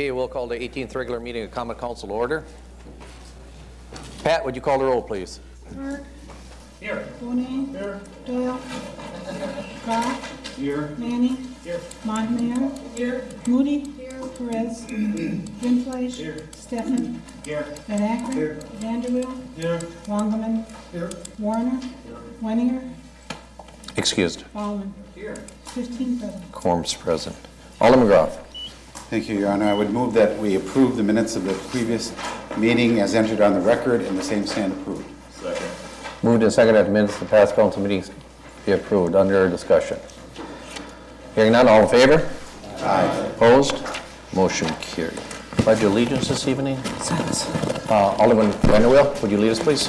Okay, we'll call the 18th regular meeting of Common Council order. Pat, would you call the roll, please? Hart. Here. Bonet. Here. Doyle. Groff. Here. Manning. Here. Montemayor. Here. Moody. Here. Perez. Rindfleisch. Here. Stefan. Here. Van Acker. Here. Vanderweel. Here. Wangerman. Here. Warner. Wenninger. Excused. Ballman. Here. Fifteen present. Quorum's present. Alderman Groff. Thank you, Your Honor. I would move that we approve the minutes of the previous meeting as entered on the record and the same stand approved. Second. Moved and seconded that the minutes of the past council meetings be approved under discussion. Hearing none, all in favor? Aye. Opposed? Motion carried. Pledge allegiance this evening. Silence. Uh, Alderman Vanderweel, would you lead us, please?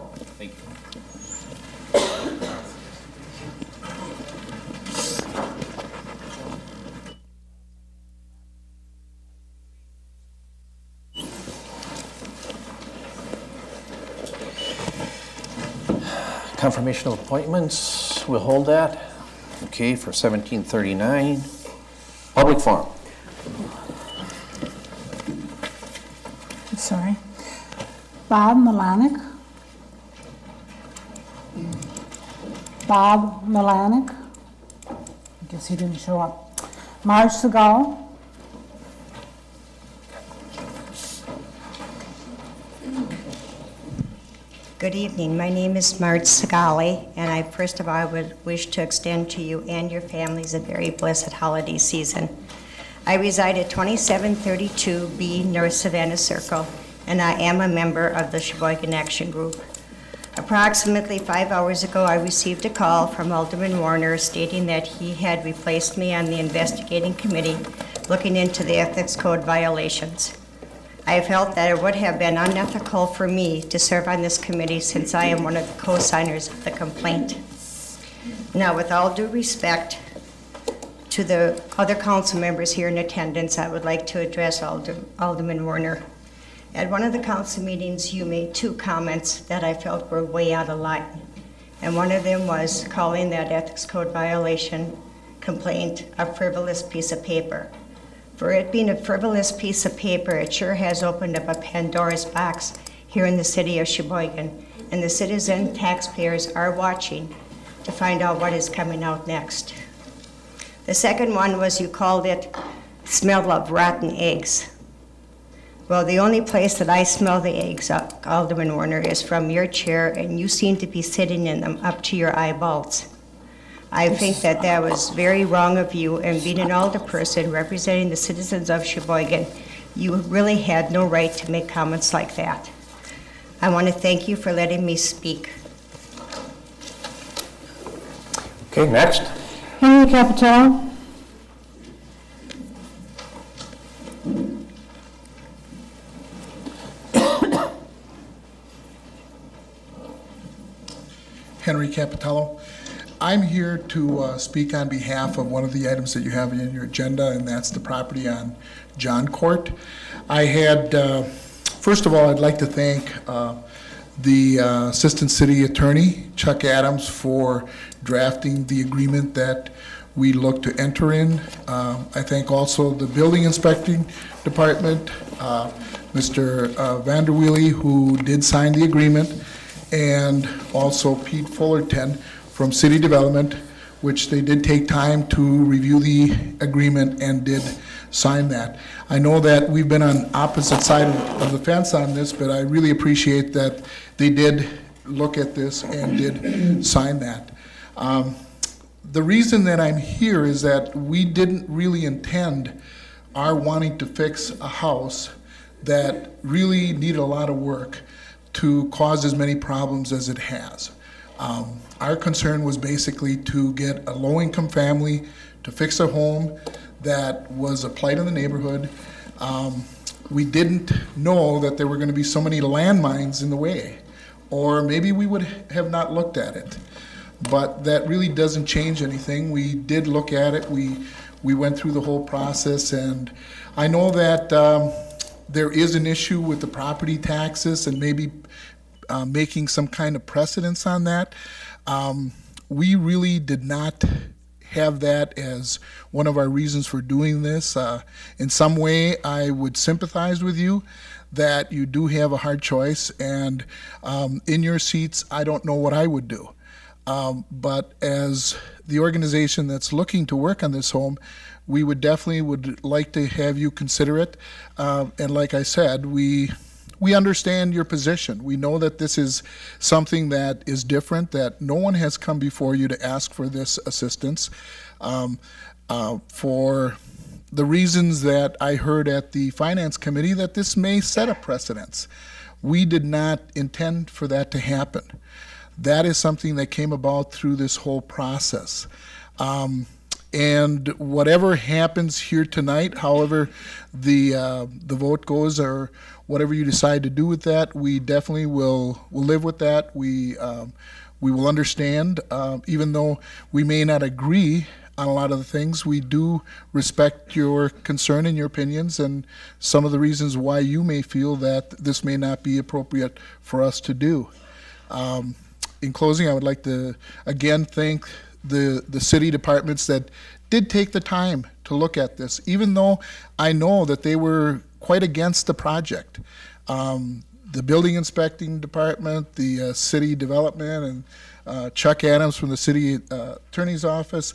Confirmation of appointments, we'll hold that. Okay, for 1739. Public forum. Sorry. Bob Malanick. Bob Malanick. I guess he didn't show up. Marge Segal. Good evening. My name is Marge Sagali, and I first of all would wish to extend to you and your families a very blessed holiday season. I reside at 2732B North Savannah Circle, and I am a member of the Sheboygan Action Group. Approximately five hours ago, I received a call from Alderman Warner stating that he had replaced me on the investigating committee looking into the ethics code violations. I felt that it would have been unethical for me to serve on this committee since I am one of the co-signers of the complaint. Now, with all due respect to the other council members here in attendance, I would like to address Alderman Warner. At one of the council meetings, you made two comments that I felt were way out of line. And one of them was calling that ethics code violation complaint a frivolous piece of paper. For it being a frivolous piece of paper, it sure has opened up a Pandora's box here in the city of Sheboygan, and the citizen taxpayers are watching to find out what is coming out next. The second one was you called it smell of rotten eggs. Well, the only place that I smell the eggs, uh, Alderman Warner, is from your chair, and you seem to be sitting in them up to your eyeballs. I think that that was very wrong of you, and being an older person representing the citizens of Sheboygan, you really had no right to make comments like that. I want to thank you for letting me speak. Okay, next. Henry Capitello. Henry Capitello. I'm here to uh, speak on behalf of one of the items that you have in your agenda, and that's the property on John Court. I had, uh, first of all, I'd like to thank uh, the uh, Assistant City Attorney, Chuck Adams, for drafting the agreement that we look to enter in. Uh, I thank also the Building Inspecting Department, uh, Mr. uh, Vanderweely, who did sign the agreement, and also Pete Fullerton from City Development, which they did take time to review the agreement and did sign that. I know that we've been on opposite side of the fence on this, but I really appreciate that they did look at this and did sign that. Um, The reason that I'm here is that we didn't really intend our wanting to fix a house that really needed a lot of work to cause as many problems as it has. Um, Our concern was basically to get a low-income family to fix a home that was a plight in the neighborhood. Um, We didn't know that there were going to be so many landmines in the way, or maybe we would have not looked at it. but that really doesn't change anything. We did look at it, we, we went through the whole process, and I know that um, there is an issue with the property taxes and maybe uh, making some kind of precedence on that. Um, We really did not have that as one of our reasons for doing this. Uh, in some way, I would sympathize with you that you do have a hard choice, and um, in your seats, I don't know what I would do. Um, but as the organization that's looking to work on this home, we would definitely would like to have you consider it. Uh, and like I said, we we understand your position. We know that this is something that is different, that no one has come before you to ask for this assistance. Um, uh, for the reasons that I heard at the Finance Committee, that this may set a precedence. We did not intend for that to happen. That is something that came about through this whole process. Um, and whatever happens here tonight, however the uh, the vote goes, or whatever you decide to do with that, we definitely will will live with that. We um, we will understand, uh, even though we may not agree on a lot of the things. We do respect your concern and your opinions, and some of the reasons why you may feel that this may not be appropriate for us to do. Um, in closing, I would like to again thank the, the city departments that did take the time to look at this, even though I know that they were quite against the project. Um, the building inspecting department, the uh, city development, and uh, Chuck Adams from the city uh, attorney's office,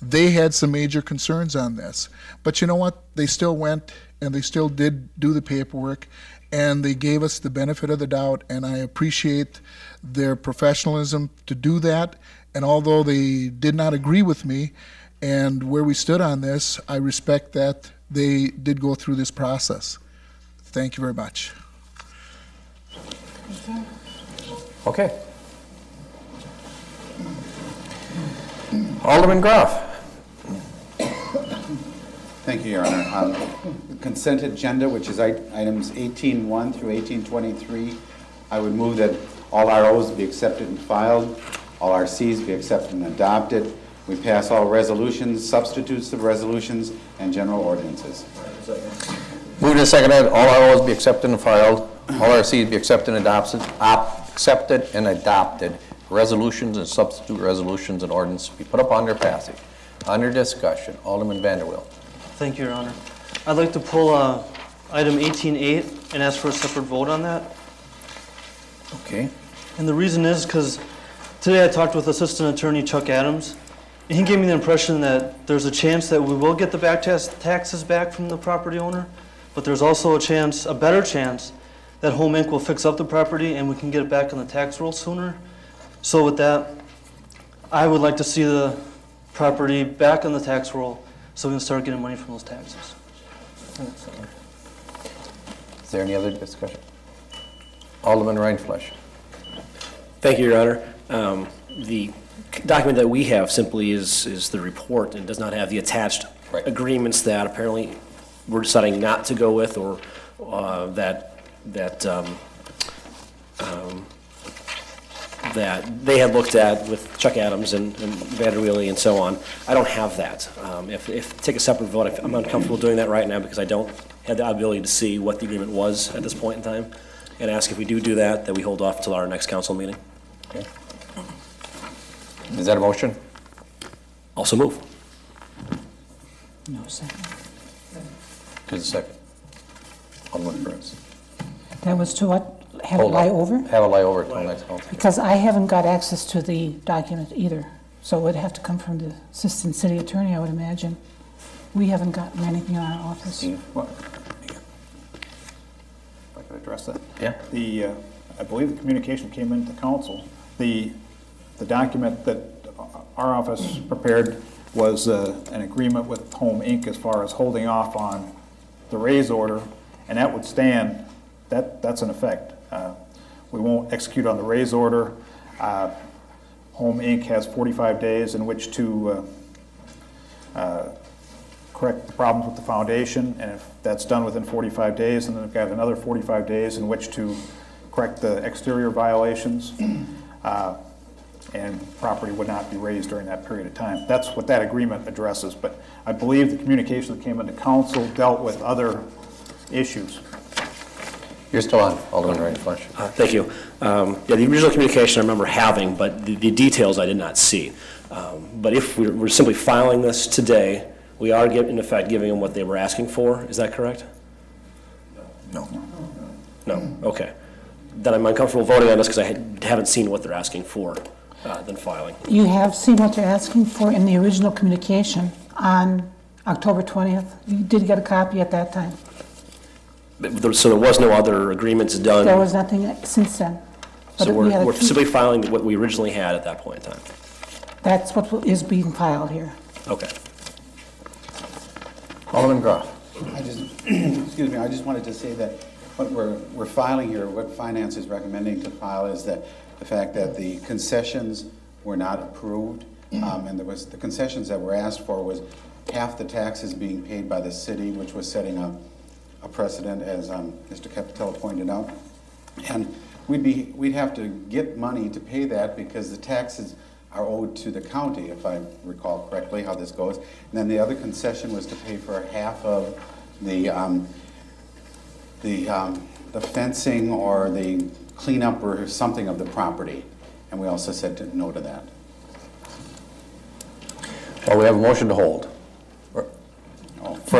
they had some major concerns on this. But you know what? They still went and they still did do the paperwork, and they gave us the benefit of the doubt, and I appreciate their professionalism to do that. And although they did not agree with me and where we stood on this, I respect that they did go through this process. Thank you very much. Okay. Alderman Groff. Thank you, Your Honor. On the Consent agenda, which is items 18-1 through 18-23, I would move that all ROs be accepted and filed, all RCs be accepted and adopted. We pass all resolutions, substitutes of resolutions, and general ordinances. Moved and seconded, all ROs be accepted and filed, all RCs be accepted and adopted, op- accepted and adopted. Resolutions and substitute resolutions and ordinances be put up on their passage. Under discussion, Alderman Vanderwill. Thank you, Your Honor. I'd like to pull uh, item 18.8 and ask for a separate vote on that. Okay. And the reason is because today I talked with Assistant Attorney Chuck Adams, and he gave me the impression that there's a chance that we will get the back tax- taxes back from the property owner, but there's also a chance, a better chance, that Home Inc. will fix up the property and we can get it back on the tax roll sooner. So with that, I would like to see the property back on the tax roll so we can start getting money from those taxes. Is there any other discussion? Alderman Rindfleisch. Thank you, Your Honor. Um, The document that we have simply is, is the report and does not have the attached Right. agreements that apparently we're deciding not to go with or uh, that, that, um, um, that they had looked at with Chuck Adams and and Vanderweely and so on. I don't have that. Um, If, if, take a separate vote, if- I'm uncomfortable doing that right now because I don't have the ability to see what the agreement was at this point in time, and ask if we do do that, that we hold off till our next council meeting. Okay. Is that a motion? Also move. No second. Is a second? Alderman Burns. That was to what? Have it Hold lie on. over? Have it lie over till next council. Because I haven't got access to the document either. So it would have to come from the assistant city attorney, I would imagine. We haven't gotten anything in our office. Steve? Well, If I could address that. Yeah. The, uh, I believe the communication came into council. The, the document that our office prepared was uh, an agreement with Home Inc. as far as holding off on the raze order, and that would stand, that, that's in effect. Uh, We won't execute on the raze order. Uh, Home Inc. has 45 days in which to uh, correct the problems with the foundation, and if that's done within 45 days, and then they've got another 45 days in which to correct the exterior violations. And property would not be razed during that period of time. That's what that agreement addresses, but I believe the communication that came into council dealt with other issues. You're still on, Alderman Rindfleisch. Uh, Thank you. Um, Yeah, the original communication I remember having, but the the details I did not see. Um, But if we're we're simply filing this today, we are gi- in effect giving them what they were asking for, is that correct? No. No, okay. Then I'm uncomfortable voting on this because I had- haven't seen what they're asking for uh, than filing. You have seen what they're asking for in the original communication on October 20th. You did get a copy at that time. But there- So there was no other agreements done? There was nothing since then. But So we had we're a we're simply filing what we originally had at that point in time? That's what is being filed here. Okay. Alderman Groff. I just, excuse me, I just wanted to say that what we're, we're filing here, what finance is recommending to file is that the fact that the concessions were not approved, um, and there was, the concessions that were asked for was half the taxes being paid by the city, which was setting a, a precedent, as, um, Mr. Capitello pointed out. And we'd be, we'd have to get money to pay that because the taxes are owed to the county, if I recall correctly how this goes. And then the other concession was to pay for half of the, um, the, um, the fencing or the cleanup or something of the property. And we also said to- no to that. Well, we have a motion to hold for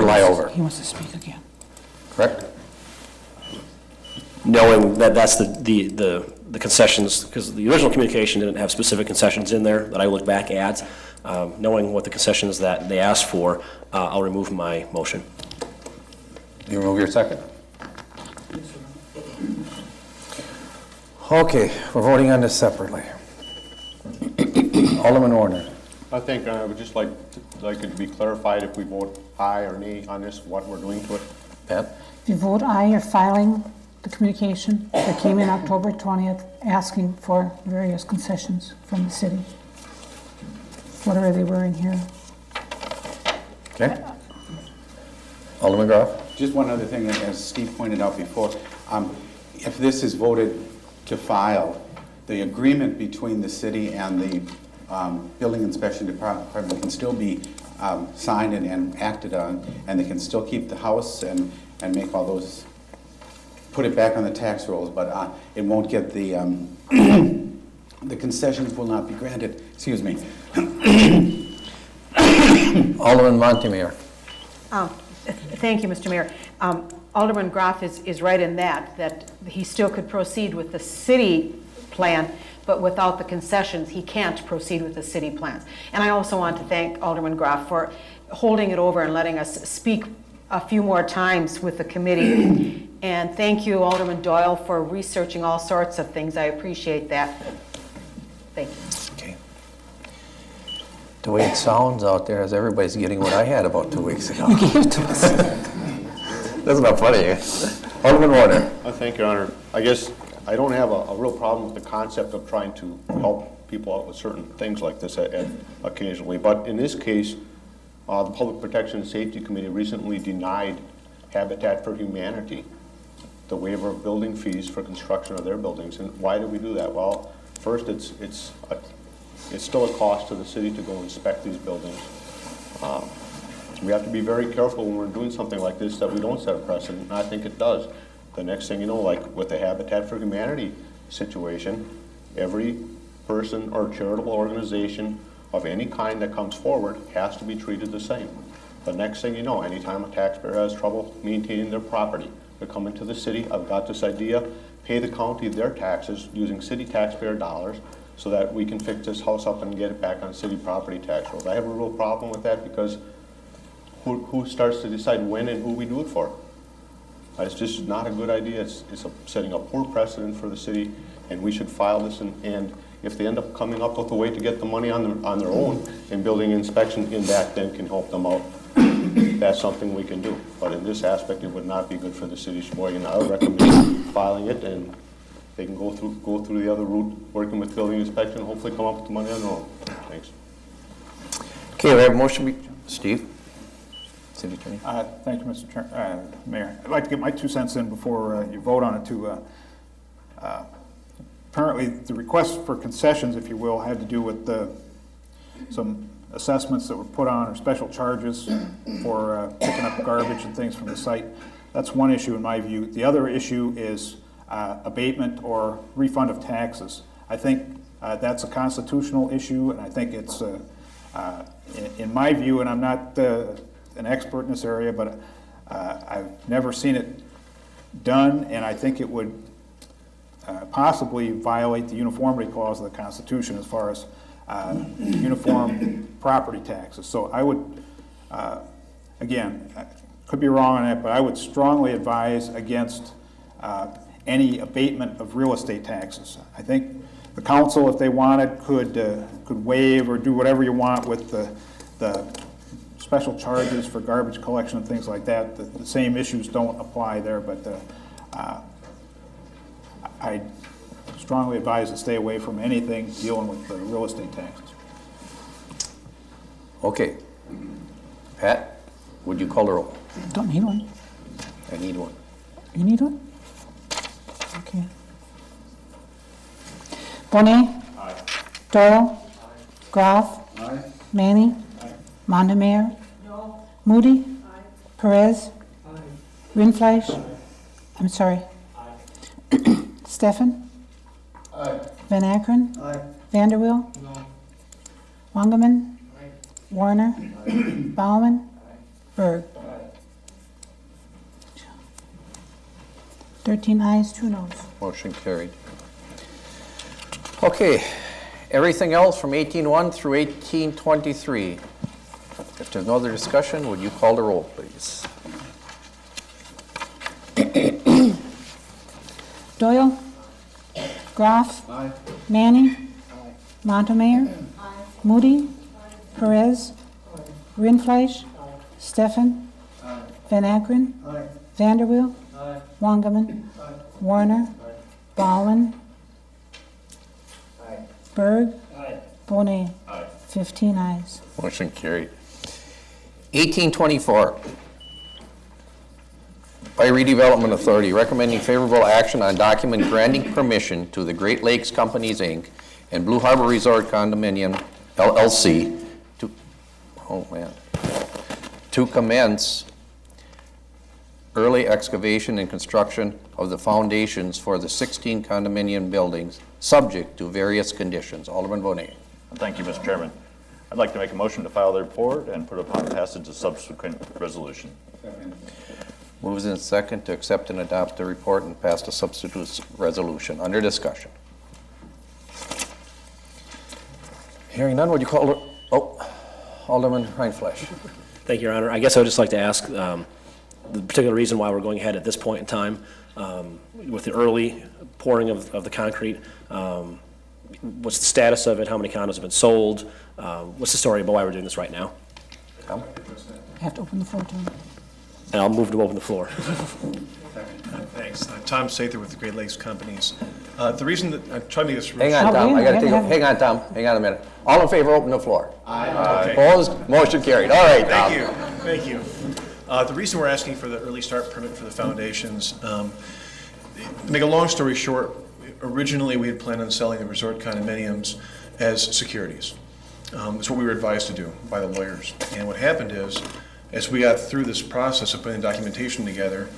He flyover, He wants to speak again. correct? Knowing that that's the the the the concessions, because the original communication didn't have specific concessions in there that I look back at, um, knowing what the concessions that they asked for, uh, I'll remove my motion. You remove your second? Okay, we're voting on this separately. Alderman Warner. I think uh, I would just like, to- like it to be clarified if we vote aye or nay on this, what we're doing to it. Pat? If you vote aye, you're filing the communication that came in October 20th, asking for various concessions from the city, whatever they were in here. Okay. Alderman Groff? Just one other thing, as Steve pointed out before, um, if this is voted to file, the agreement between the city and the um, building inspection department can still be um, signed and- and acted on, and they can still keep the house and, and make all those, put it back on the tax rolls, but uh, it won't get the, um, the concessions will not be granted, excuse me. Alderman Montemayor. Um, Thank you, Mr. Mayor. Alderman Groff is, is right in that, that he still could proceed with the city plan, but without the concessions, he can't proceed with the city plans. And I also want to thank Alderman Groff for holding it over and letting us speak a few more times with the committee. And thank you, Alderman Doyle, for researching all sorts of things. I appreciate that. Thank you. Okay. The way it sounds out there is everybody's getting what I had about two weeks ago. That's not funny. Alderman Warner. I thank Your Honor. I guess I don't have a, a real problem with the concept of trying to help people out with certain things like this at- at- occasionally. But in this case, uh, the Public Protection and Safety Committee recently denied Habitat for Humanity the waiver of building fees for construction of their buildings. And why did we do that? Well, first, it's, it's, a- it's still a cost to the city to go inspect these buildings. Um, We have to be very careful when we're doing something like this, that we don't set a precedent, and I think it does. The next thing you know, like with the Habitat for Humanity situation, every person or charitable organization of any kind that comes forward has to be treated the same. The next thing you know, anytime a taxpayer has trouble maintaining their property, they're coming to the city, I've got this idea, pay the county their taxes using city taxpayer dollars so that we can fix this house up and get it back on city property tax rolls. I have a real problem with that because who, who starts to decide when and who we do it for? Uh, It's just not a good idea. It's, it's a- setting a poor precedent for the city, and we should file this, and, and if they end up coming up with a way to get the money on their, on their own, and building inspection in that then can help them out, that's something we can do. But in this aspect, it would not be good for the city of Sheboygan. I would recommend filing it, and they can go through, go through the other route, working with building inspection, hopefully come up with the money on their own. Thanks. Okay, we have a motion, Steve? City Attorney? Uh, Thank you, Mr. Chair, uh, Mayor. I'd like to get my two cents in before uh, you vote on it to uh, uh, apparently the request for concessions, if you will, had to do with the, some assessments that were put on or special charges for picking up garbage and things from the site. That's one issue in my view. The other issue is abatement or refund of taxes. I think uh, that's a constitutional issue, and I think it's, uh, uh, in in my view, and I'm not an expert in this area, but uh, I've never seen it done, and I think it would uh, possibly violate the uniformity clause of the Constitution as far as uh, uniform property taxes. So I would, uh, again, I could be wrong on that, but I would strongly advise against uh, any abatement of real estate taxes. I think the council, if they wanted, could, uh, could waive or do whatever you want with the, the special charges for garbage collection and things like that. The, the same issues don't apply there, but uh, uh, I strongly advise to stay away from anything dealing with the real estate taxes. Okay. Pat, would you call the roll? Don't need one. I need one. You need one? Okay. Bonet? Doyle? Aye. Groff? Manny? Montemayor? Moody? Perez? Rindfleisch? I'm sorry. Stefan? Van Akkeren? Vanderwill? Wangerman? Warner? Bauman? Berg? 13 ayes, 2 noes. Motion carried. Okay, everything else from 18.1 through 18.23. If there's no other discussion, would you call the roll, please? Doyle? Groff? Manny? Montemayor? Moody? Perez? Rindfleisch? Stefan? Van Akkeren? Vanderwill? Wangerman? Warner? Ballin? Berg? Bonet? 15 ayes. Motion carried. 1824, by Redevelopment Authority, recommending favorable action on document granting permission to the Great Lakes Companies, Inc. and Blue Harbor Resort Condominium LLC to, oh man, to commence early excavation and construction of the foundations for the 16 condominium buildings, subject to various conditions. Alderman Bonet. Thank you, Mr. Chairman. I'd like to make a motion to file the report and put upon passage a subsequent resolution. Moves in second to accept and adopt the report and pass the substitute resolution. Under discussion. Hearing none, would you call, the- oh, Alderman Rindfleisch. Thank you, Your Honor. I guess I would just like to ask um, the particular reason why we're going ahead at this point in time um, with the early pouring of of the concrete. um, What's the status of it? How many condos have been sold? Um, What's the story about why we're doing this right now? Tom? I have to open the floor to him. And I'll move to open the floor. Thanks. Uh, Tom Sather with the Great Lakes Companies. Uh, The reason that, I'm trying to get this. real Hang on, Tom, wait I a gotta take, a- have- hang on, Tom, hang on a minute. All in favor, open the floor. Okay. Opposed, motion carried. All right, Tom. Thank you, thank you. Uh, The reason we're asking for the early start permit for the foundations, um, to make a long story short, originally, we had planned on selling the resort condominiums as securities. Um, That's what we were advised to do by the lawyers. And what happened is, as we got through this process of putting the documentation together,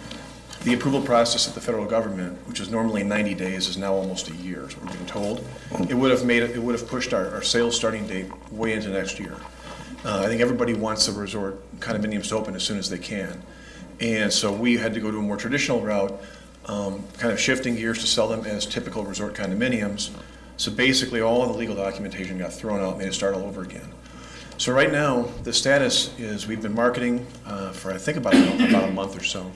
the approval process at the federal government, which is normally 90 days, is now almost a year, is what we're being told. It would have made it, it would have pushed our, our sales starting date way into next year. Uh, I think everybody wants the resort condominiums to open as soon as they can. And so we had to go to a more traditional route, um, kind of shifting gears to sell them as typical resort condominiums. So basically, all the legal documentation got thrown out and they had to start all over again. So right now, the status is we've been marketing uh, for, I think, about, about a month or so.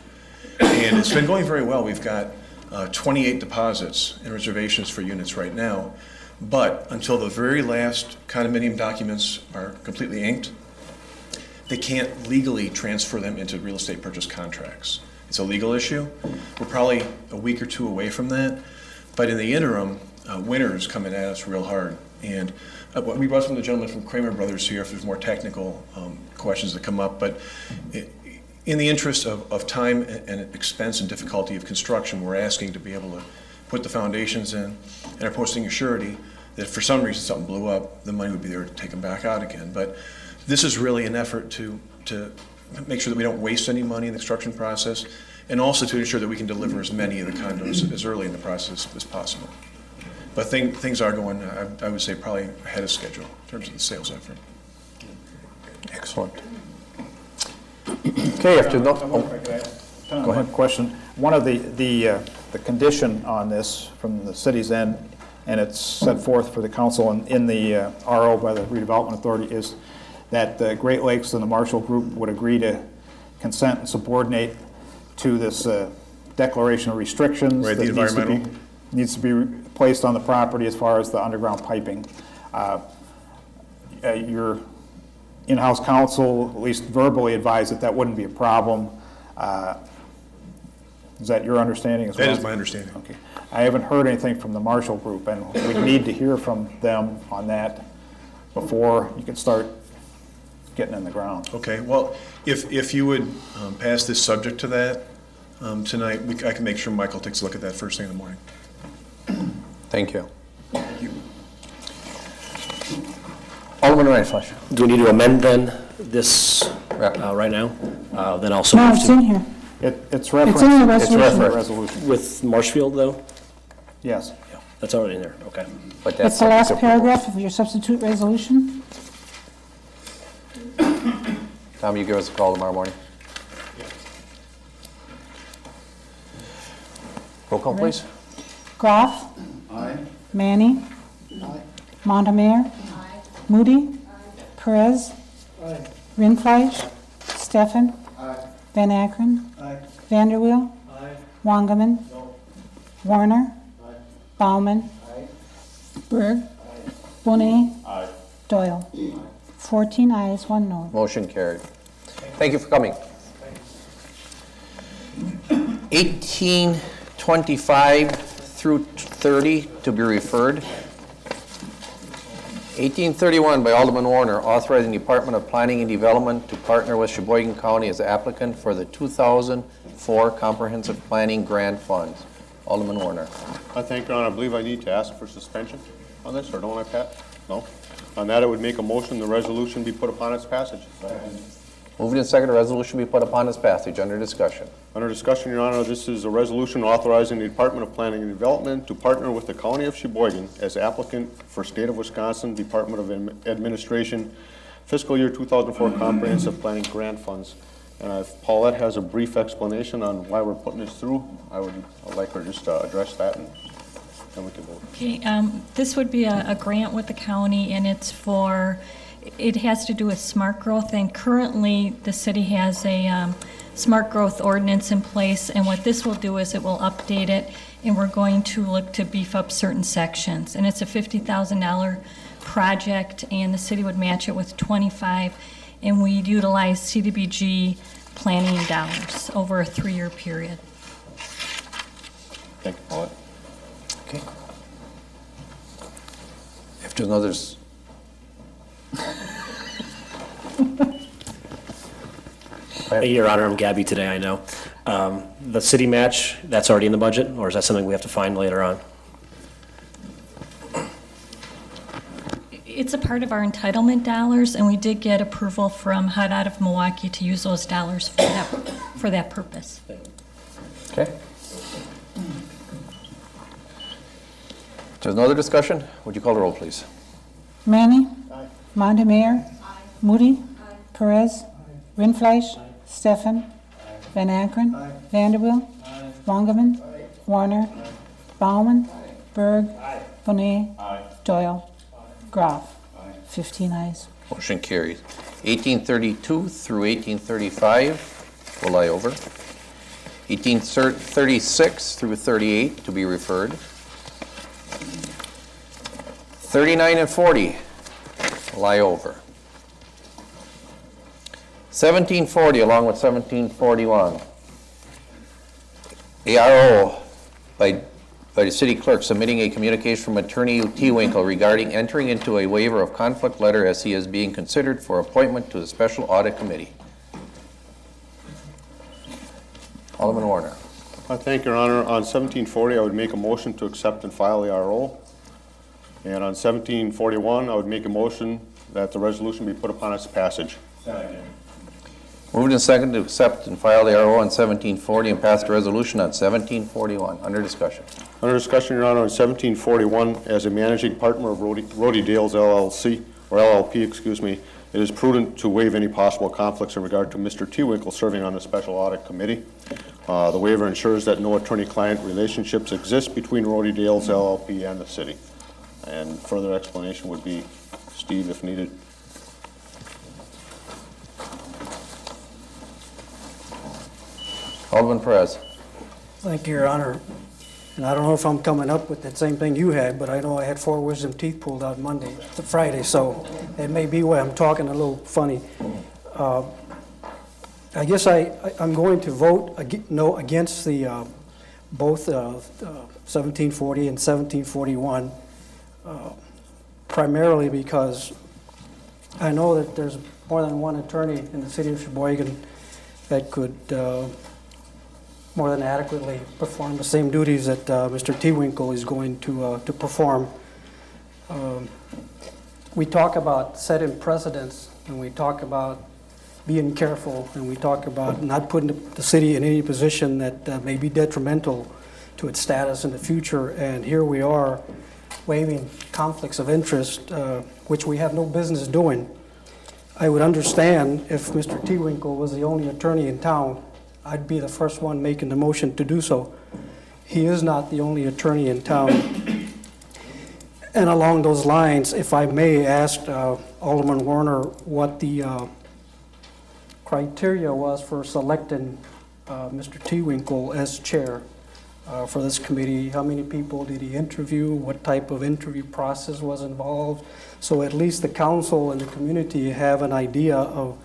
And it's been going very well. We've got uh, 28 deposits and reservations for units right now. But until the very last condominium documents are completely inked, they can't legally transfer them into real estate purchase contracts. It's a legal issue. We're probably a week or two away from that. But in the interim, uh, is coming at us real hard. And uh, we brought some of the gentlemen from Kramer Brothers here if there's more technical um, questions that come up. But i- in the interest of, of time and and expense and difficulty of construction, we're asking to be able to put the foundations in and are posting a surety, that if for some reason something blew up, the money would be there to take them back out again. But this is really an effort to, to make sure that we don't waste any money in the construction process, and also to ensure that we can deliver as many of the condos as early in the process as possible. But thing, things are going, I, I would say, probably ahead of schedule in terms of the sales effort. Excellent. Okay, after there's no, oh, if I could ask Tom Go ahead. Question. One of the, the, uh, the condition on this from the city's end, and it's set forth for the council in, in the uh, RO by the redevelopment authority, is that the Great Lakes and the Marshall Group would agree to consent and subordinate to this uh, declaration of restrictions. Right, the that needs to be- Needs to be placed on the property as far as the underground piping. Uh, uh, Your in-house counsel, at least verbally advised that that wouldn't be a problem. Uh, Is that your understanding as well? That is my understanding. Okay. I haven't heard anything from the Marshall Group, and we need to hear from them on that before you can start getting in the ground. Okay, well, if, if you would um, pass this subject to that um, tonight, we c- I can make sure Michael takes a look at that first thing in the morning. thank you. Thank you. Alderman Rindfleisch. Do we need to amend then this Right. uh, right now? Uh, Then also No, it's to- in here. It- It's referenced. in the in resolution. the resolution, with Marshfield, though? yes. Yeah, That's already in there, okay. but that's It's the last subject to approval. paragraph of your substitute resolution. Tom, you give us a call tomorrow morning? Roll call, please. Groff. Manny. Montemayor. Moody. Perez. Rindfleisch. Steffen. Van Akkeren. Vanderweel. Wangerman. Warner. Bauman. Berg. Bonet. Doyle. 14 ayes, one no. Motion carried. Thank you for coming. 1825 through 30 to be referred. 1831 by Alderman Warner, authorizing the Department of Planning and Development to partner with Sheboygan County as applicant for the 2004 Comprehensive Planning Grant Funds. Alderman Warner. I thank Your Honor, I believe I need to ask for suspension on this, or don't I, Pat? No? On that, I would make a motion the resolution be put upon its passage. Moved and seconded, resolution be put upon its passage under discussion. Under discussion, Your Honor, this is a resolution authorizing the Department of Planning and Development to partner with the County of Sheboygan as applicant for State of Wisconsin Department of Admi- Administration fiscal year 2004 comprehensive planning grant funds. And if Paulette has a brief explanation on why we're putting this through, I would I'd like her just to address that, and then we can vote. Okay, um, this would be a, a grant with the county, and it's for, it has to do with smart growth, and currently, the city has a, um, smart growth ordinance in place, and what this will do is it will update it, and we're going to look to beef up certain sections, and it's a fifty thousand dollar project, and the city would match it with twenty-five, and we'd utilize CDBG planning dollars over a three-year period. Thank you, Paulette. Okay. If there's no others. Your Honor, I'm Gabby today, I know. Um, The city match, that's already in the budget, or is that something we have to find later on? It's a part of our entitlement dollars, and we did get approval from HUD out of Milwaukee to use those dollars for that, for that purpose. Okay. There's no other discussion, would you call the roll, please? Manny. Montemayor. Moody. Perez. Rindfleisch. Steffen. Van Akkeren. Vanderweel. Wangerman. Warner. Bauman. Berg. Bonet. Doyle. Groff. 15 ayes. Motion carries. 1832 through 1835 will lie over. 1836 through 38 to be referred. 39 and 40 lie over. 1740 along with 1741. ARO by, by the city clerk submitting a communication from Attorney T. Winkle regarding entering into a waiver of conflict letter as he is being considered for appointment to the Special Audit Committee. Alderman Warner. I thank Your Honor. On 1740, I would make a motion to accept and file the RO. And on 1741, I would make a motion that the resolution be put upon its passage. Moved and second to accept and file the RO on 1740 and pass the resolution on 1741. Under discussion. Under discussion, Your Honor, on 1741, as a managing partner of Rohde Dales LLC, or LLP, excuse me, it is prudent to waive any possible conflicts in regard to Mr. T. Winkle serving on the Special Audit Committee. Uh, The waiver ensures that no attorney-client relationships exist between Rohde Dales LLP and the city. And further explanation would be Steve if needed. Alderman Perez. Thank you, Your Honor. And I don't know if I'm coming up with that same thing you had, but I know I had four wisdom teeth pulled out Monday, Friday, so it may be why I'm talking a little funny. Uh, I guess I, I- I'm going to vote ag- no against the, uh, both uh, uh, 1740 and 1741, primarily because I know that there's more than one attorney in the city of Sheboygan that could uh, more than adequately perform the same duties that uh, Mr. T. Winkle is going to, uh, to perform. Um, We talk about setting precedents, and we talk about being careful, and we talk about not putting the- the city in any position that uh, may be detrimental to its status in the future. And here we are waiving conflicts of interest, uh, which we have no business doing. I would understand if Mr. T. Winkle was the only attorney in town, I'd be the first one making the motion to do so. He is not the only attorney in town. And along those lines, if I may ask uh, Alderman Warner what the uh, criteria was for selecting uh, Mr. T. Winkle as chair uh, for this committee. How many people did he interview? What type of interview process was involved? So at least the council and the community have an idea of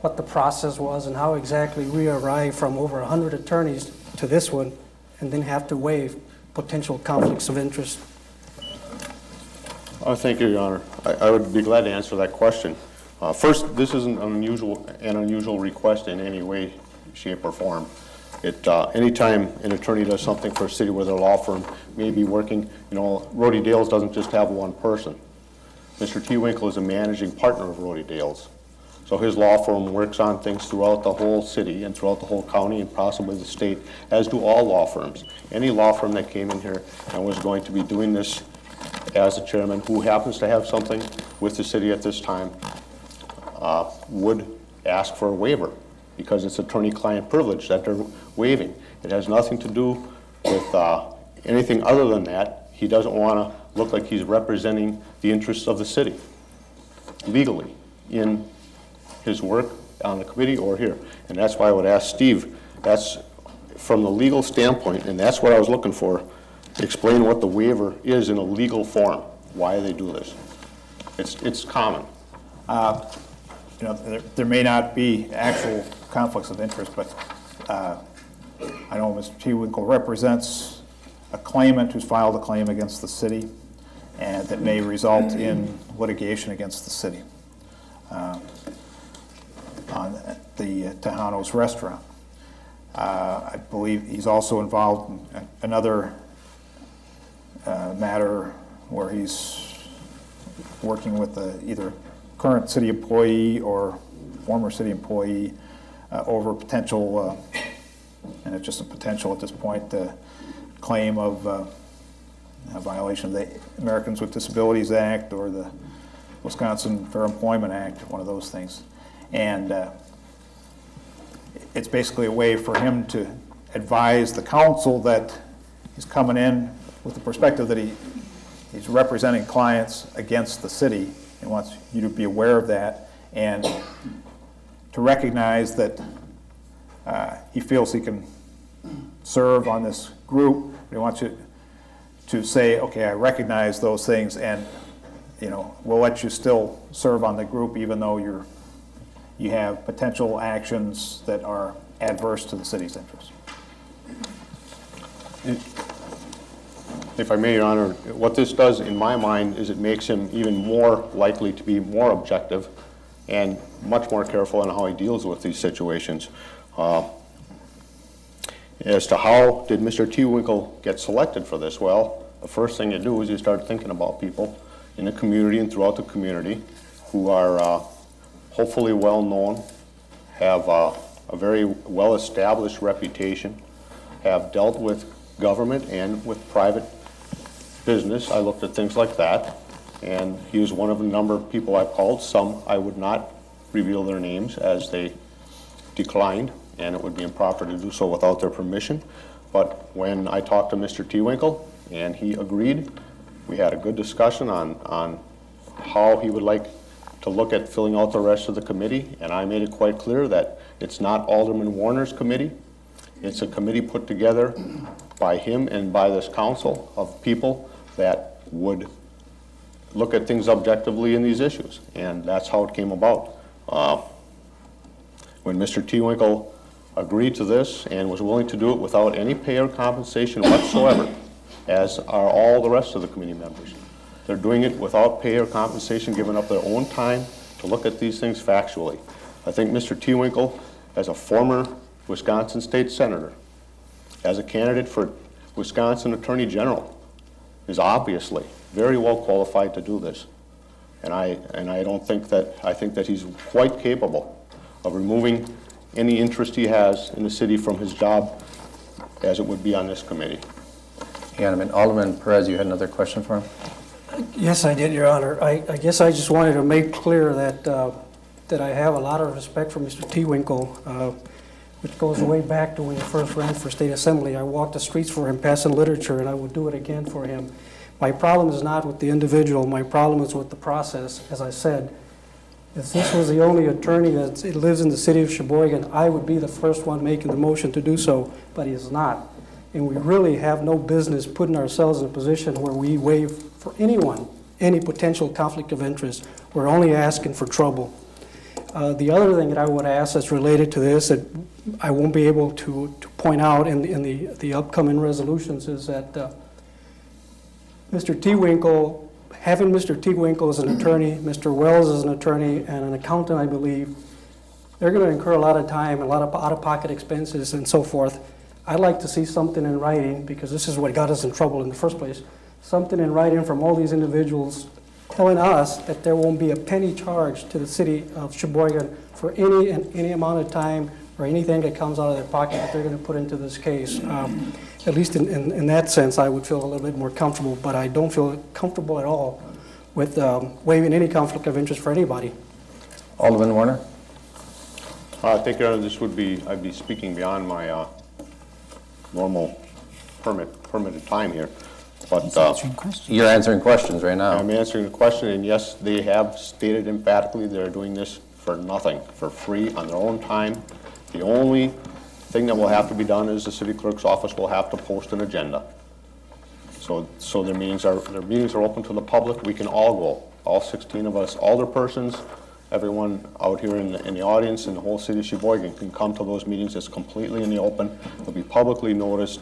what the process was and how exactly we arrived from over 100 attorneys to this one and then have to waive potential conflicts of interest. Uh, Thank you, Your Honor. I I would be glad to answer that question. Uh, First, this isn't an unusual, an unusual request in any way, shape, or form. It, uh, anytime an attorney does something for a city where their law firm may be working, you know, Rohde Dales doesn't just have one person. Mr. T. Winkle is a managing partner of Rohde Dales. So his law firm works on things throughout the whole city and throughout the whole county and possibly the state, as do all law firms. Any law firm that came in here and was going to be doing this as a chairman, who happens to have something with the city at this time, uh, would ask for a waiver, because it's attorney-client privilege that they're waiving. It has nothing to do with uh, anything other than that. He doesn't want to look like he's representing the interests of the city legally in his work on the committee or here. And that's why I would ask Steve, that's from the legal standpoint, and that's what I was looking for, explain what the waiver is in a legal form, why they do this. It's, it's common. Uh, You know, there, there may not be actual conflicts of interest, but uh, I know Mr. T. Winkle represents a claimant who's filed a claim against the city, and that may result in litigation against the city uh, on the Tejano's Restaurant. Uh, I believe he's also involved in another uh, matter where he's working with the either current city employee or former city employee uh, over potential, uh, and it's just a potential at this point, the claim of uh, a violation of the Americans with Disabilities Act or the Wisconsin Fair Employment Act, one of those things. And uh, it's basically a way for him to advise the council that he's coming in with the perspective that he, he's representing clients against the city and wants you to be aware of that and to recognize that uh, he feels he can serve on this group. He wants you to say, okay, I recognize those things and, you know, we'll let you still serve on the group even though you're, you have potential actions that are adverse to the city's interests. If I may, Your Honor, what this does, in my mind, is it makes him even more likely to be more objective and much more careful in how he deals with these situations. Uh, As to how did Mr. T. Winkle get selected for this? Well, the first thing you do is you start thinking about people in the community and throughout the community who are uh, hopefully well-known, have uh, a very well-established reputation, have dealt with government and with private business. I looked at things like that, and he was one of a number of people I've called. Some I would not reveal their names as they declined, and it would be improper to do so without their permission. But when I talked to Mr. T. Winkle, and he agreed, we had a good discussion on, on how he would like to look at filling out the rest of the committee, and I made it quite clear that it's not Alderman Warner's committee. It's a committee put together by him and by this council of people that would look at things objectively in these issues, and that's how it came about. Uh, When Mr. T. Winkle agreed to this and was willing to do it without any pay or compensation whatsoever, as are all the rest of the committee members. They're doing it without pay or compensation, giving up their own time to look at these things factually. I think Mr. T. Winkle, as a former Wisconsin State Senator, as a candidate for Wisconsin Attorney General, is obviously very well qualified to do this. And I, and I don't think that, I think that he's quite capable of removing any interest he has in the city from his job as it would be on this committee. And Alderman Perez, you had another question for him? Yes, I did, Your Honor. I, I guess I just wanted to make clear that, uh, that I have a lot of respect for Mr. T. Winkle, uh, which goes way back to when he first ran for state assembly. I walked the streets for him, passing literature, and I would do it again for him. My problem is not with the individual, my problem is with the process. As I said, if this was the only attorney that lives in the city of Sheboygan, I would be the first one making the motion to do so, but he is not. And we really have no business putting ourselves in a position where we waive for anyone any potential conflict of interest. We're only asking for trouble. Uh, The other thing that I would ask that's related to this, that I won't be able to, to point out in, in the, the upcoming resolutions, is that uh, Mr. T. Winkle, having Mr. T. Winkle as an attorney, Mr. Wells as an attorney, and an accountant, I believe, they're going to incur a lot of time, a lot of out-of-pocket expenses and so forth. I'd like to see something in writing, because this is what got us in trouble in the first place, something in writing from all these individuals telling us that there won't be a penny charged to the city of Sheboygan for any, and any amount of time or anything that comes out of their pocket that they're going to put into this case. Um, At least in, in, in that sense, I would feel a little bit more comfortable, but I don't feel comfortable at all with um, waiving any conflict of interest for anybody. Alderman Warner? Uh, I think Your Honor, this would be, I'd be speaking beyond my uh, normal permit, permitted time here, but uh, You're answering questions right now. I'm answering the question, and yes, they have stated emphatically they're doing this for nothing, for free, on their own time. The only thing that will have to be done is the city clerk's office will have to post an agenda. So, so their meetings are, their meetings are open to the public, we can all go, all 16 of us, alderpersons, everyone out here in the, in the audience, and the whole city of Sheboygan can come to those meetings, it's completely in the open, It'll be publicly noticed.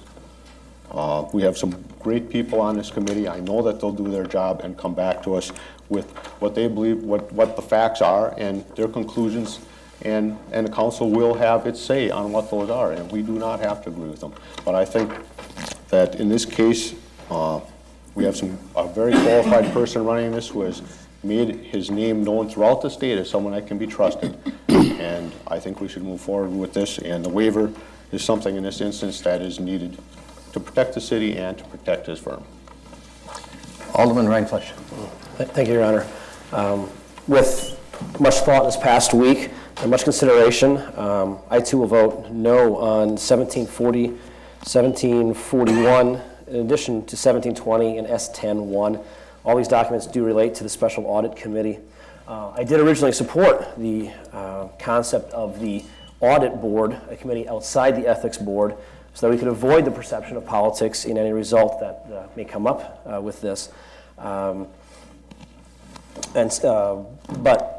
Uh, We have some great people on this committee, I know that they'll do their job and come back to us with what they believe, what, what the facts are, and their conclusions, and, and the council will have its say on what those are, and we do not have to agree with them. But I think that in this case, uh, we have some, a very qualified person running this who has made his name known throughout the state as someone that can be trusted. And I think we should move forward with this, and the waiver is something in this instance that is needed to protect the city and to protect his firm. Alderman Rindfleisch. Thank you, Your Honor. Um, With much thought this past week and much consideration, um, I too will vote no on 1740, 1741, in addition to 1720 and S10-1. All these documents do relate to the Special Audit Committee. Uh, I did originally support the uh, concept of the Audit Board, a committee outside the Ethics Board, so that we could avoid the perception of politics in any result that uh, may come up uh, with this. Um, and, uh, but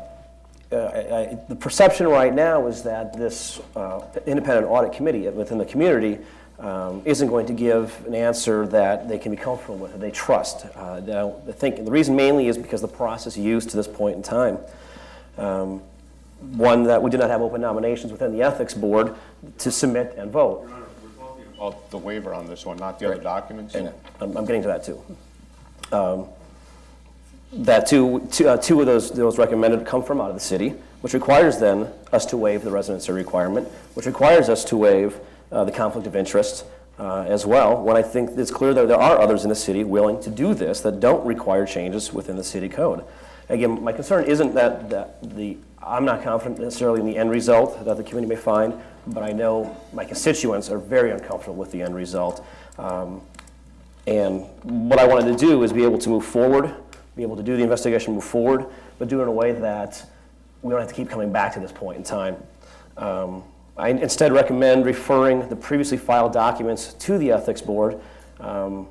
uh, I- I- the perception right now is that this uh, independent audit committee within the community um, isn't going to give an answer that they can be comfortable with, that they trust. Uh, now, the, think, the reason mainly is because the process used to this point in time. Um, one, that we did not have open nominations within the ethics board to submit and vote. The waiver on this one, not the other documents. I'm, I'm getting to that too. Um, That two, two, uh, two of those, those recommended come from out of the city, which requires then us to waive the residency requirement, which requires us to waive uh, the conflict of interest uh, as well, when I think it's clear that there are others in the city willing to do this that don't require changes within the city code. Again, my concern isn't that, that the, I'm not confident necessarily in the end result that the committee may find, but I know my constituents are very uncomfortable with the end result. Um, and what I wanted to do is be able to move forward, be able to do the investigation, move forward, but do it in a way that we don't have to keep coming back to this point in time. Um, I instead recommend referring the previously filed documents to the Ethics Board um,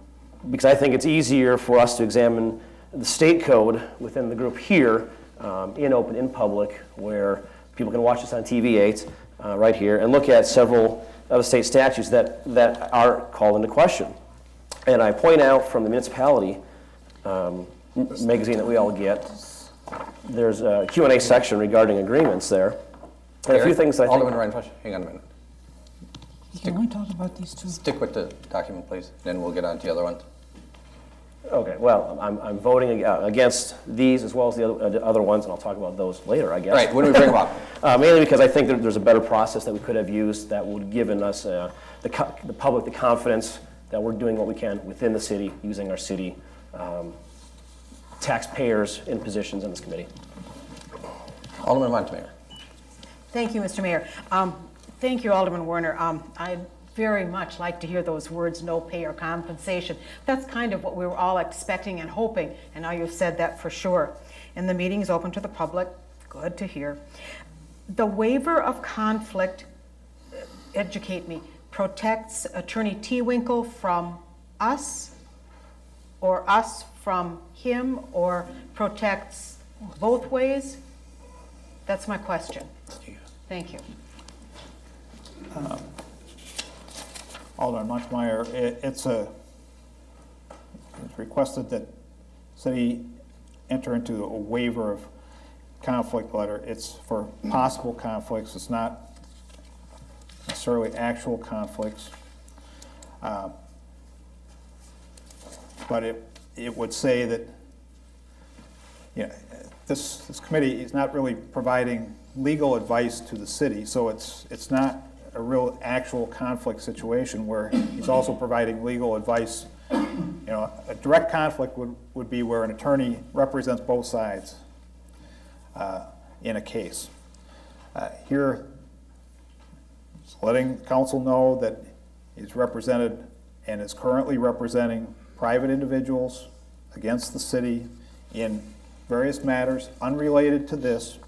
because I think it's easier for us to examine the state code within the group here um, in open, in public, where people can watch this on TV 8 uh, right here and look at several of the state statutes that, that are called into question. And I point out from the municipality um, magazine that we all get, there's a Q&A section regarding agreements there. And a few things that I think. Alderman Rindfleisch, hang on a minute. Can we talk about these two? Stick with the document, please, then we'll get on to the other ones. Okay, well, I'm, I'm voting uh, against these as well as the other, uh, other ones, and I'll talk about those later, I guess. Right, what do we bring them up? Uh, mainly because I think that there's a better process that we could have used that would have given us, uh, the, co- the public the confidence that we're doing what we can within the city, using our city um, taxpayers in positions in this committee. Alderman Montemayor. Thank you, Mr. Mayor. Um, Thank you, Alderman Werner. Um, I'd very much like to hear those words, no pay or compensation. That's kind of what we were all expecting and hoping, and now you've said that for sure. And the meeting is open to the public. Good to hear. The waiver of conflict, uh, educate me, protects Attorney T. Winkle from us, or us from him, or protects both ways? That's my question. Thank you. Alderman Montemayor, it, it's a, it's requested that city enter into a waiver of conflict letter. It's for possible conflicts, it's not necessarily actual conflicts. Uh, But it, it would say that, you know, this, this committee is not really providing legal advice to the city, so it's, it's not a real actual conflict situation where he's also providing legal advice. You know, a direct conflict would, would be where an attorney represents both sides uh, in a case. Uh, Here, letting council know that he's represented and is currently representing private individuals against the city in various matters unrelated to this,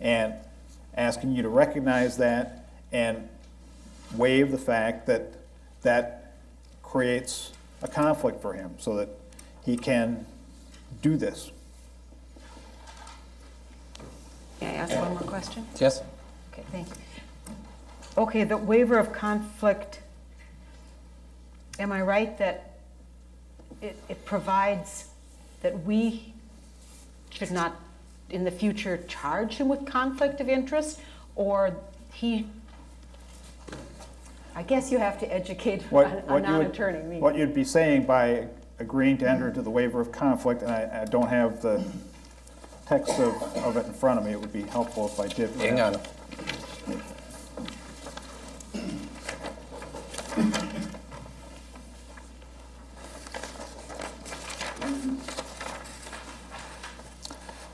and asking you to recognize that and waive the fact that that creates a conflict for him, so that he can do this. May I ask one more question? Yes? Okay, thank you. Okay, the waiver of conflict, am I right that it, it provides that we should not, in the future, charge him with conflict of interest? Or he, I guess you have to educate What- a a what you non-attorney, me. What you'd be saying by agreeing to enter into the waiver of conflict, and I, I don't have the text of, of it in front of me, it would be helpful if I did. Hang on.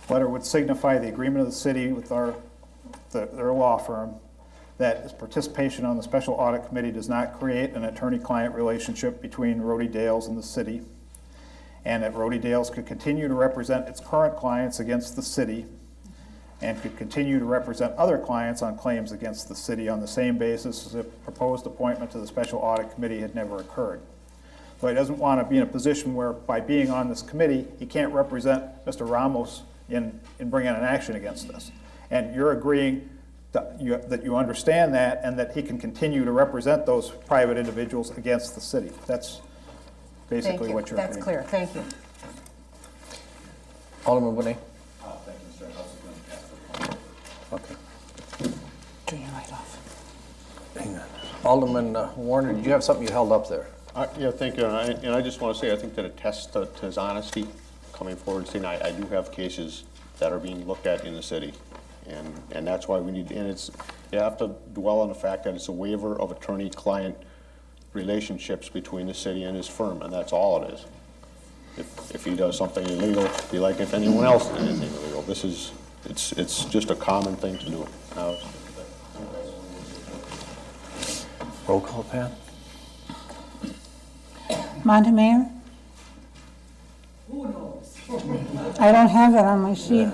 Letter would signify the agreement of the city with our, the- their law firm that participation on the special audit committee does not create an attorney-client relationship between Rohde Dales and the city, and that Rohde Dales could continue to represent its current clients against the city, and could continue to represent other clients on claims against the city on the same basis as if proposed appointment to the special audit committee had never occurred. So he doesn't want to be in a position where by being on this committee, he can't represent Mr. Ramos in, in bringing an action against us. And you're agreeing that you, that you understand that and that he can continue to represent those private individuals against the city. That's Thank basically you. what you're That's agreeing. clear, thank you. Alderman Woodney? Thank you, Mr. House. Okay. Turn your light off. Hang on. Alderman uh, Warner, did you have something you held up there? I- Yeah, thank you, and I, and I just want to say, I think that it tests to to his honesty, coming forward and saying, I, I do have cases that are being looked at in the city, and, and that's why we need, and it's, you have to dwell on the fact that it's a waiver of attorney-client relationships between the city and his firm, and that's all it is. If, if he does something illegal, be like if anyone else did anything illegal. This is, it's, it's just a common thing to do. Now, Roll call, Pat? Montemayor? I don't have it on my sheet.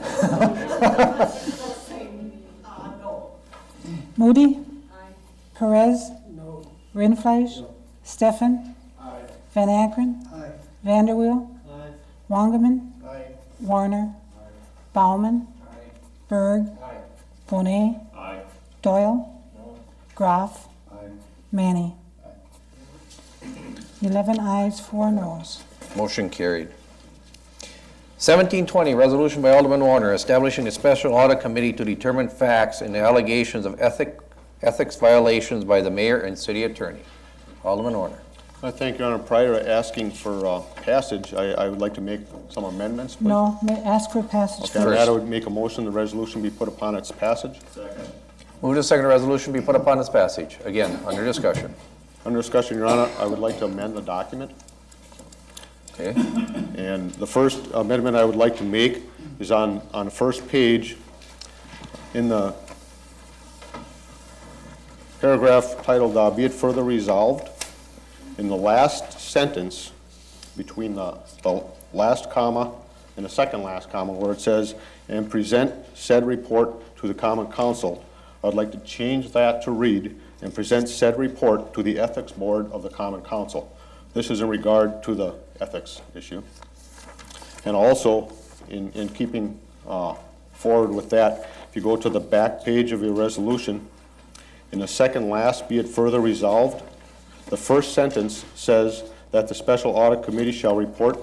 Moody? Perez? No. Rindfleisch? Stefan? Van Akkeren? Vanderweel? Wangerman? Warner? Bauman? Berg? Bonet? Doyle? Groff? Manny? Eleven ayes, four noes. Motion carried. 1720, resolution by Alderman Warner establishing a special audit committee to determine facts and allegations of ethic, ethics violations by the mayor and city attorney. Alderman Warner. I thank Your Honor, prior to asking for uh, passage, I, I would like to make some amendments. please. No, ma- ask for passage Okay, on that, I would make a motion, the resolution be put upon its passage. Second. Move to second resolution be put upon its passage. Again, under discussion. Under discussion, Your Honor, I would like to amend the document. Okay? And the first amendment I would like to make is on, on the first page in the paragraph titled, uh, "Be it further resolved," in the last sentence, between the, the last comma and the second last comma, where it says, "And present said report to the common council," I'd like to change that to read, "And present said report to the ethics board of the common council." This is in regard to the ethics issue. And also, in, in keeping uh, forward with that, if you go to the back page of your resolution, in the second last, be it further resolved, the first sentence says that the special audit committee shall report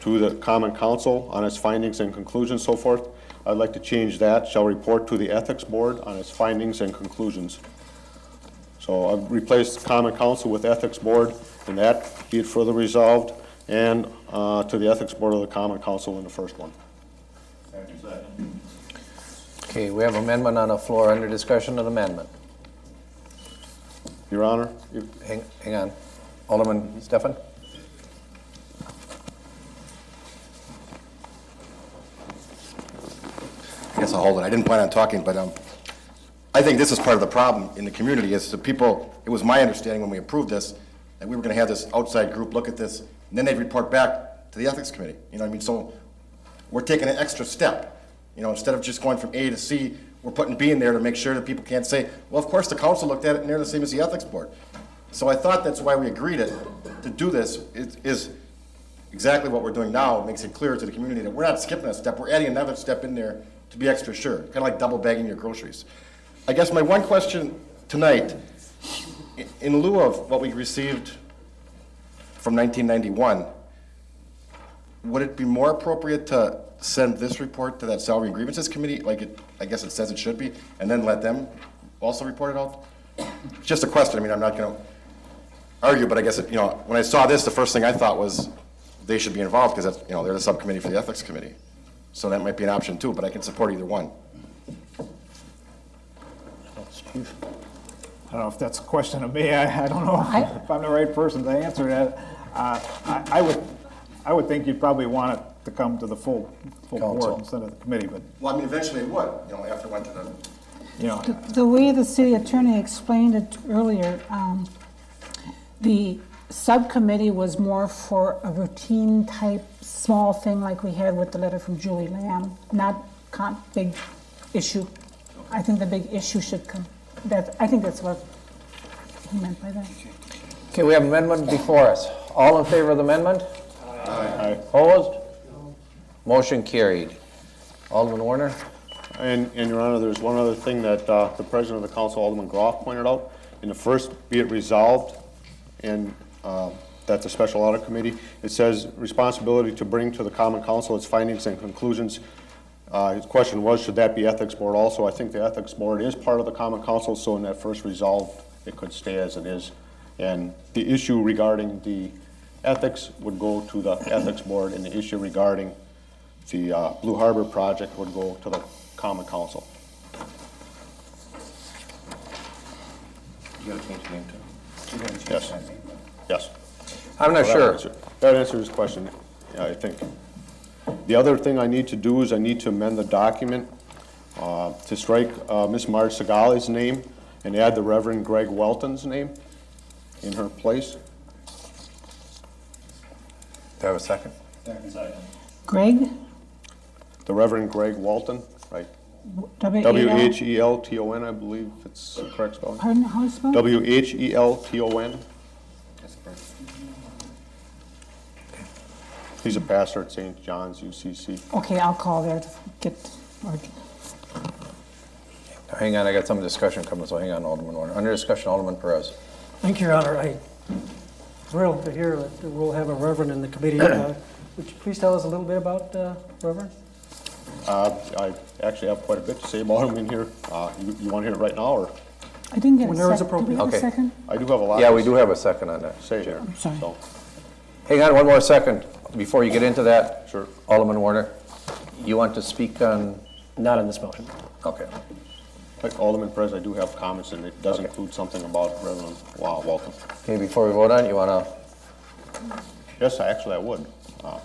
to the common council on its findings and conclusions, so forth. I'd like to change that, shall report to the ethics board on its findings and conclusions. So I've replaced common council with ethics board, and that be it further resolved, and uh, to the ethics board of the common council in the first one. Okay, we have amendment on the floor under discussion of amendment. Your Honor, if- Hang, hang on. Alderman Stefan? I guess I'll hold it. I didn't plan on talking, but um, I think this is part of the problem in the community, is the people, it was my understanding when we approved this, that we were going to have this outside group look at this, and then they'd report back to the Ethics Committee. You know what I mean? So we're taking an extra step. You know, instead of just going from A to C, we're putting B in there to make sure that people can't say, well, of course, the council looked at it and they're the same as the Ethics Board. So I thought that's why we agreed it, to do this, is- is exactly what we're doing now. It makes it clear to the community that we're not skipping a step, we're adding another step in there to be extra sure, kind of like double bagging your groceries. I guess my one question tonight, in lieu of what we received from 1991, would it be more appropriate to send this report to that salary and grievances committee, like it, I guess it says it should be, and then let them also report it out? Just a question, I mean, I'm not gonna argue, but I guess, it- you know, when I saw this, the first thing I thought was they should be involved, because that's, you know, they're the subcommittee for the ethics committee. So that might be an option too, but I can support either one. I don't know if that's a question of me, I, I don't know if I'm the right person to answer that. Uh, I, I would, I would think you'd probably want it to come to the full, full Council. board instead of the committee, but, Well, I mean, eventually it would, you know, after it went to the, you know, The- The way the city attorney explained it earlier, um, the subcommittee was more for a routine type, small thing like we had with the letter from Julie Lamb, not con, big issue. I think the big issue should come, that, I think that's what he meant by that. Okay, we have amendment before us. All in favor of the amendment? Aye. Opposed? Motion carried. Alderman Warner? And, and Your Honor, there's one other thing that uh, the President of the Council, Alderman Groff, pointed out. In the first, be it resolved, and uh, that the Special Audit Committee, it says responsibility to bring to the Common Council its findings and conclusions. Uh, His question was, should that be Ethics Board also? I think the Ethics Board is part of the Common Council, so in that first resolved it could stay as it is. And the issue regarding the ethics would go to the ethics board, and the issue regarding the uh, Blue Harbor project would go to the common council. You gotta change the name to. Yes, yes. I'm not So that sure. answer- That answers his question, yeah, I think. The other thing I need to do is I need to amend the document uh, to strike uh, Ms. Marge Segali's name and add the Reverend Greg Whelton's name in her place. Do I have a second? Greg, The Reverend Greg Walton, right? W H E L T O N, I believe it's the correct spelling. Pardon, how is it spelled? W-H-E-L-T-O-N. He's a pastor at St. John's UCC. Okay, I'll call there to get, or Hang on, I got some discussion coming, so hang on, Alderman Warner. Under discussion, Alderman Perez. Thank you, Your Honor. I'm thrilled to hear that we'll have a reverend in the committee. Uh, Would you please tell us a little bit about uh, Reverend? Uh, I actually have quite a bit to say about him in here. Uh, You you want to hear it right now, or? I didn't get a Whenever it's second. Do we have a second? I do have a lot. Yeah, we do have a second on that. Say here. sorry. so, Hang on one more second before you get into that. Sure. Alderman Warner, you want to speak on, Not on this motion. okay. Like Alderman Perez, I do have comments, and it does include something about Reverend Wa- Walton. Okay, before we vote on, it, you want to, Yes, I- actually, I would. Uh,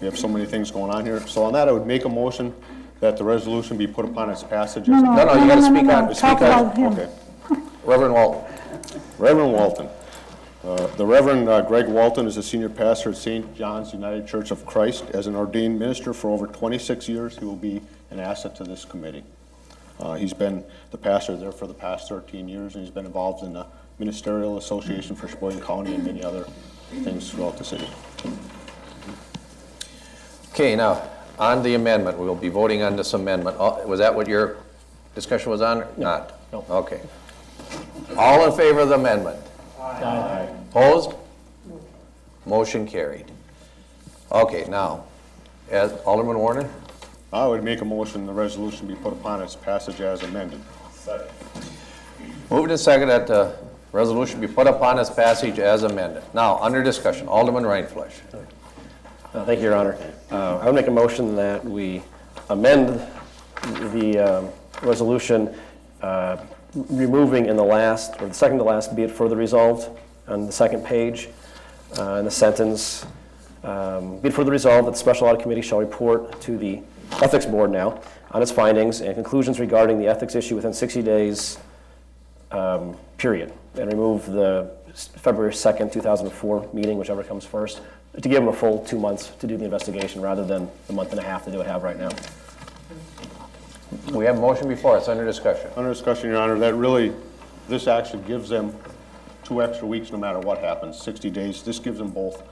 We have so many things going on here. So on that, I would make a motion that the resolution be put upon its passage. No, as- no, No, no, you gotta speak no, on- no. speak Talk on- about him. Okay. Reverend Walton. Reverend Walton. Uh, The Reverend uh, Greg Walton is a senior pastor at St. John's United Church of Christ. As an ordained minister for over 26 years, he will be an asset to this committee. Uh, He's been the pastor there for the past 13 years, and he's been involved in the Ministerial Association for Sheboygan County and many other things throughout the city. Okay, now, on the amendment, we'll be voting on this amendment. Uh, Was that what your discussion was on? Not? No. Okay. All in favor of the amendment? Aye. Opposed? Motion carried. Okay, now, as Alderman Warner? I would make a motion the resolution be put upon its passage as amended. Moved and second that the resolution be put upon its passage as amended. Now, under discussion, Alderman Rindfleisch. Uh, Thank you, Your Honor. Uh, I would make a motion that we amend the um, resolution uh, removing in the last, or the second to last, be it further resolved, on the second page, uh, in the sentence, um, be it further resolved that the Special Audit Committee shall report to the Ethics Board now on its findings and conclusions regarding the ethics issue within 60 days, um, period, and remove the February 2nd, 2004 meeting, whichever comes first, to give them a full two months to do the investigation rather than the month and a half that they would have right now. We have a motion before us, under discussion. Under discussion, Your Honor, that really, this actually gives them two extra weeks no matter what happens, 60 days. This gives them both.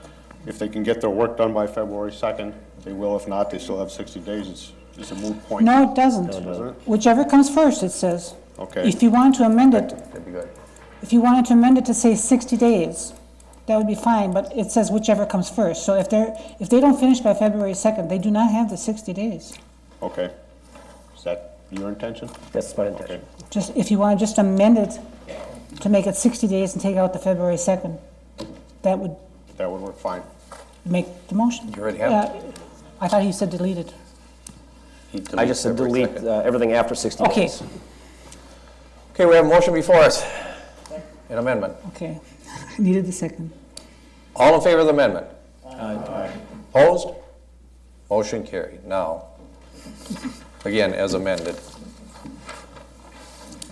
If they can get their work done by February 2nd, they will. If not, they still have 60 days. It's, it's a moot point. No, it doesn't. Doesn't? Whichever comes first, it says. Okay. If you want to amend it, That'd be good. if you wanted to amend it to say 60 days, that would be fine, but it says whichever comes first. So if they're, if they don't finish by February 2nd, they do not have the 60 days. Okay. Is that your intention? That's my intention. Just, if you want to just amend it to make it 60 days and take out the February 2nd, that would That would work fine. make the motion. You already have it. Yeah, I thought he said delete it. He I just said February delete 2nd. uh, everything after 60 Okay. days. Okay, we have a motion before us. An amendment. Okay, I needed the second. All in favor of the amendment? Aye. Opposed? Motion carried. Now, again, as amended.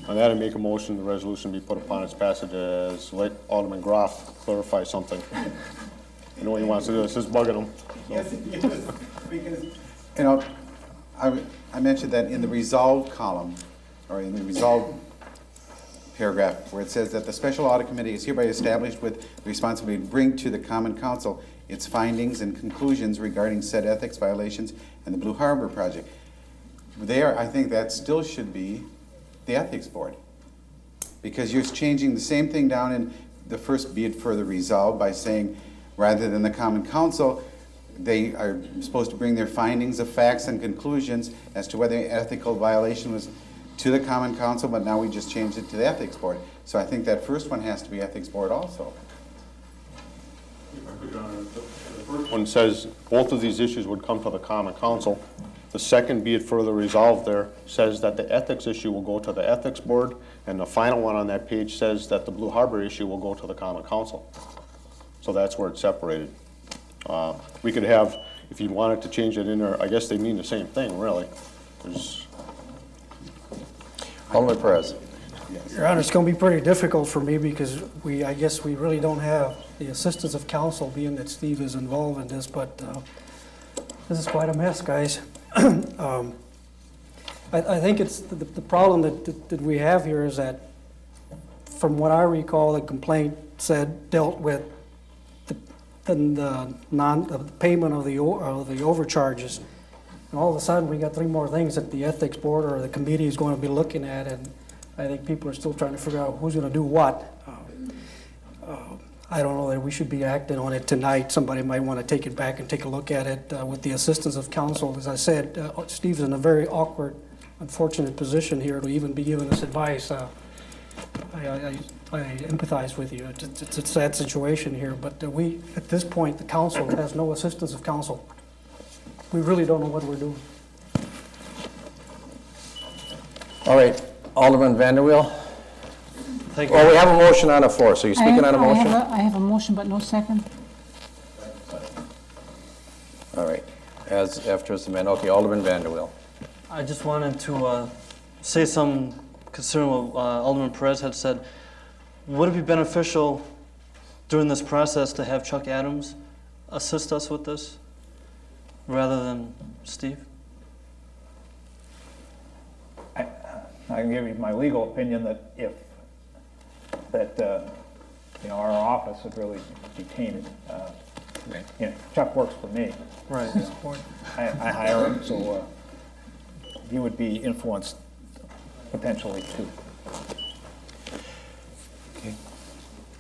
On that, I make a motion the resolution be put upon its passage as, let Alderman Groff clarify something. I know what he wants to do. This is bugging him. Yes, is, because, you know, I, I mentioned that in the resolved column, or in the resolved paragraph, where it says that the Special Audit Committee is hereby established with responsibility to bring to the Common Council its findings and conclusions regarding said ethics violations and the Blue Harbor project. There, I think that still should be the Ethics Board. Because you're changing the same thing down in the first be it further resolved by saying, rather than the common council, they are supposed to bring their findings of facts and conclusions as to whether ethical violation was to the Common Council, but now we just changed it to the Ethics Board. So I think that first one has to be Ethics Board also. Uh, one says both of these issues would come to the common council. The second, be it further resolved there, says that the ethics issue will go to the ethics board, and the final one on that page says that the Blue Harbor issue will go to the common council. So that's where it's separated. Uh, We could have, if you wanted to change it in there, I guess they mean the same thing, really. There's, Alderman Perez. Your Honor, it's going to be pretty difficult for me because we, I guess we really don't have the assistance of counsel, being that Steve is involved in this, but uh, this is quite a mess, guys. Um, I, I think it's, the, the problem that, that- that we have here is that, from what I recall, the complaint said, dealt with the, the non, the payment of the, of the overcharges. And all of a sudden, we got three more things that the ethics board or the committee is going to be looking at, and I think people are still trying to figure out who's going to do what. Um, uh, I don't know that we should be acting on it tonight. Somebody might want to take it back and take a look at it uh, with the assistance of counsel. As I said, uh, Steve's in a very awkward, unfortunate position here to even be giving us advice. Uh, I, I, I empathize with you. It's, it's a sad situation here, but uh, we, at this point, the council has no assistance of council. We really don't know what we're doing. All right, Alderman Vanderweel? Thank Well, we have a motion on the floor, so you're speaking have- on a motion? I have a motion, but no second. All right, as, after it's amended, okay, Alderman Vanderweel. I just wanted to uh, say some concern what uh, Alderman Perez had said. Would it be beneficial during this process to have Chuck Adams assist us with this rather than Steve? I I can give you my legal opinion that if, that, uh, you know, our office would really be tainted. Uh, You know, Chuck works for me. Right. I I hire him, so uh, he would be influenced potentially too.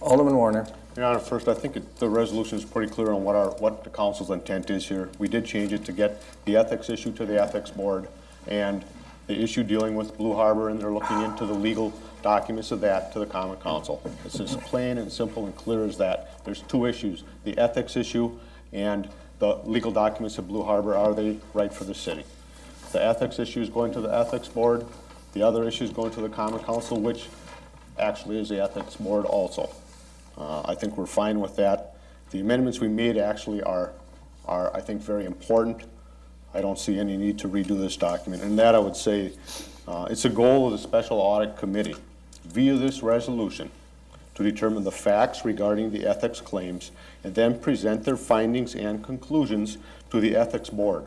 Alderman Warner. Your Honor, first, I think it- the resolution is pretty clear on what our, what the council's intent is here. We did change it to get the ethics issue to the ethics board, and the issue dealing with Blue Harbor, and they're looking into the legal documents of that to the common council. It's as plain and simple and clear as that. There's two issues, the ethics issue and the legal documents of Blue Harbor, are they right for the city? The ethics issue is going to the ethics board, the other issue is going to the common council, which actually is the ethics board also. Uh, I think we're fine with that. The amendments we made actually are, are, I think, very important. I don't see any need to redo this document. And that, I would say, uh, it's a goal of the Special Audit Committee via this resolution to determine the facts regarding the ethics claims and then present their findings and conclusions to the Ethics Board.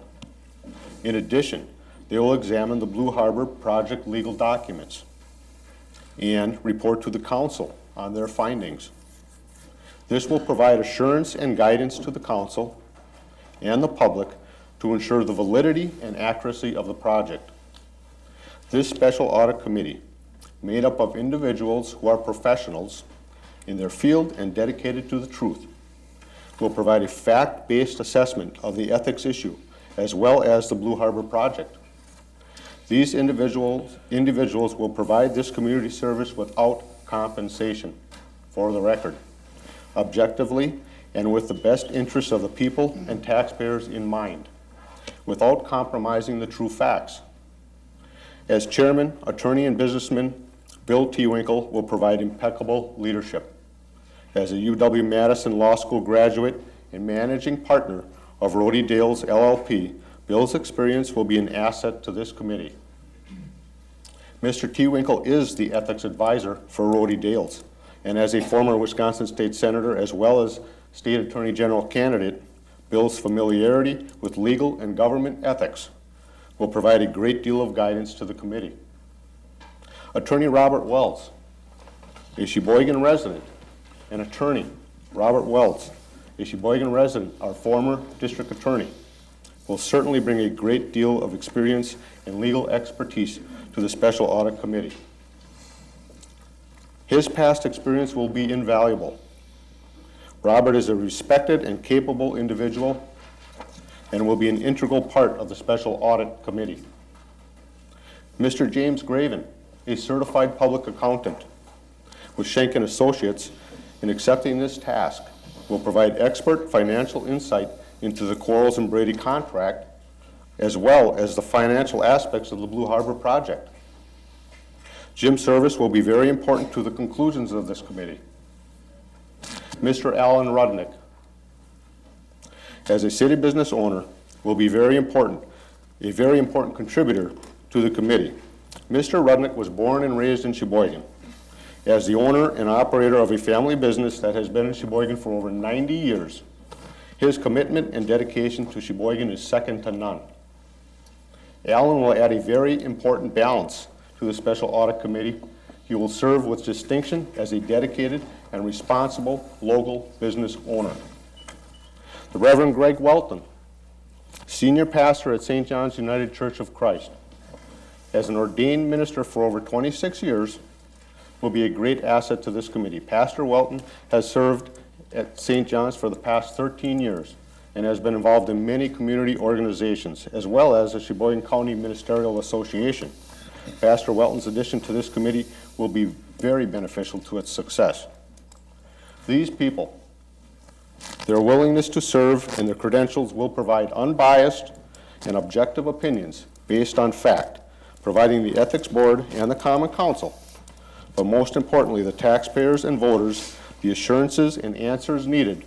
In addition, they will examine the Blue Harbor project legal documents and report to the council on their findings. This will provide assurance and guidance to the council and the public to ensure the validity and accuracy of the project. This special audit committee, made up of individuals who are professionals in their field and dedicated to the truth, will provide a fact-based assessment of the ethics issue as well as the Blue Harbor project. These individuals, individuals will provide this community service without compensation, for the record, objectively and with the best interests of the people and taxpayers in mind, without compromising the true facts. As chairman, attorney, and businessman, Bill T. Winkle will provide impeccable leadership. As a UW-Madison Law School graduate and managing partner of Rohde Dales LLP, Bill's experience will be an asset to this committee. Mr. T. Winkle is the ethics advisor for Rohde Dales, and as a former Wisconsin State Senator as well as State Attorney General candidate, Bill's familiarity with legal and government ethics will provide a great deal of guidance to the committee. Attorney Robert Wells, a Sheboygan resident, and attorney Robert Wells, a Sheboygan resident, our former district attorney, will certainly bring a great deal of experience and legal expertise to the Special Audit Committee. His past experience will be invaluable. Robert is a respected and capable individual and will be an integral part of the Special Audit Committee. Mr. James Graven, a certified public accountant with Schenken Associates, in accepting this task, will provide expert financial insight into the Quarles and Brady contract, as well as the financial aspects of the Blue Harbor project. Jim's service will be very important to the conclusions of this committee. Mr. Alan Rudnick, as a city business owner, will be very important, a very important contributor to the committee. Mr. Rudnick was born and raised in Sheboygan. As the owner and operator of a family business that has been in Sheboygan for over 90 years, his commitment and dedication to Sheboygan is second to none. Alan will add a very important balance to the Special Audit Committee. He will serve with distinction as a dedicated and responsible local business owner. The Reverend Greg Whelton, senior pastor at St. John's United Church of Christ, as an ordained minister for over 26 years, will be a great asset to this committee. Pastor Whelton has served at St. John's for the past 13 years and has been involved in many community organizations, as well as the Sheboygan County Ministerial Association. Pastor Whelton's addition to this committee will be very beneficial to its success. These people, their willingness to serve and their credentials will provide unbiased and objective opinions based on fact, providing the Ethics Board and the Common Council, but most importantly, the taxpayers and voters, the assurances and answers needed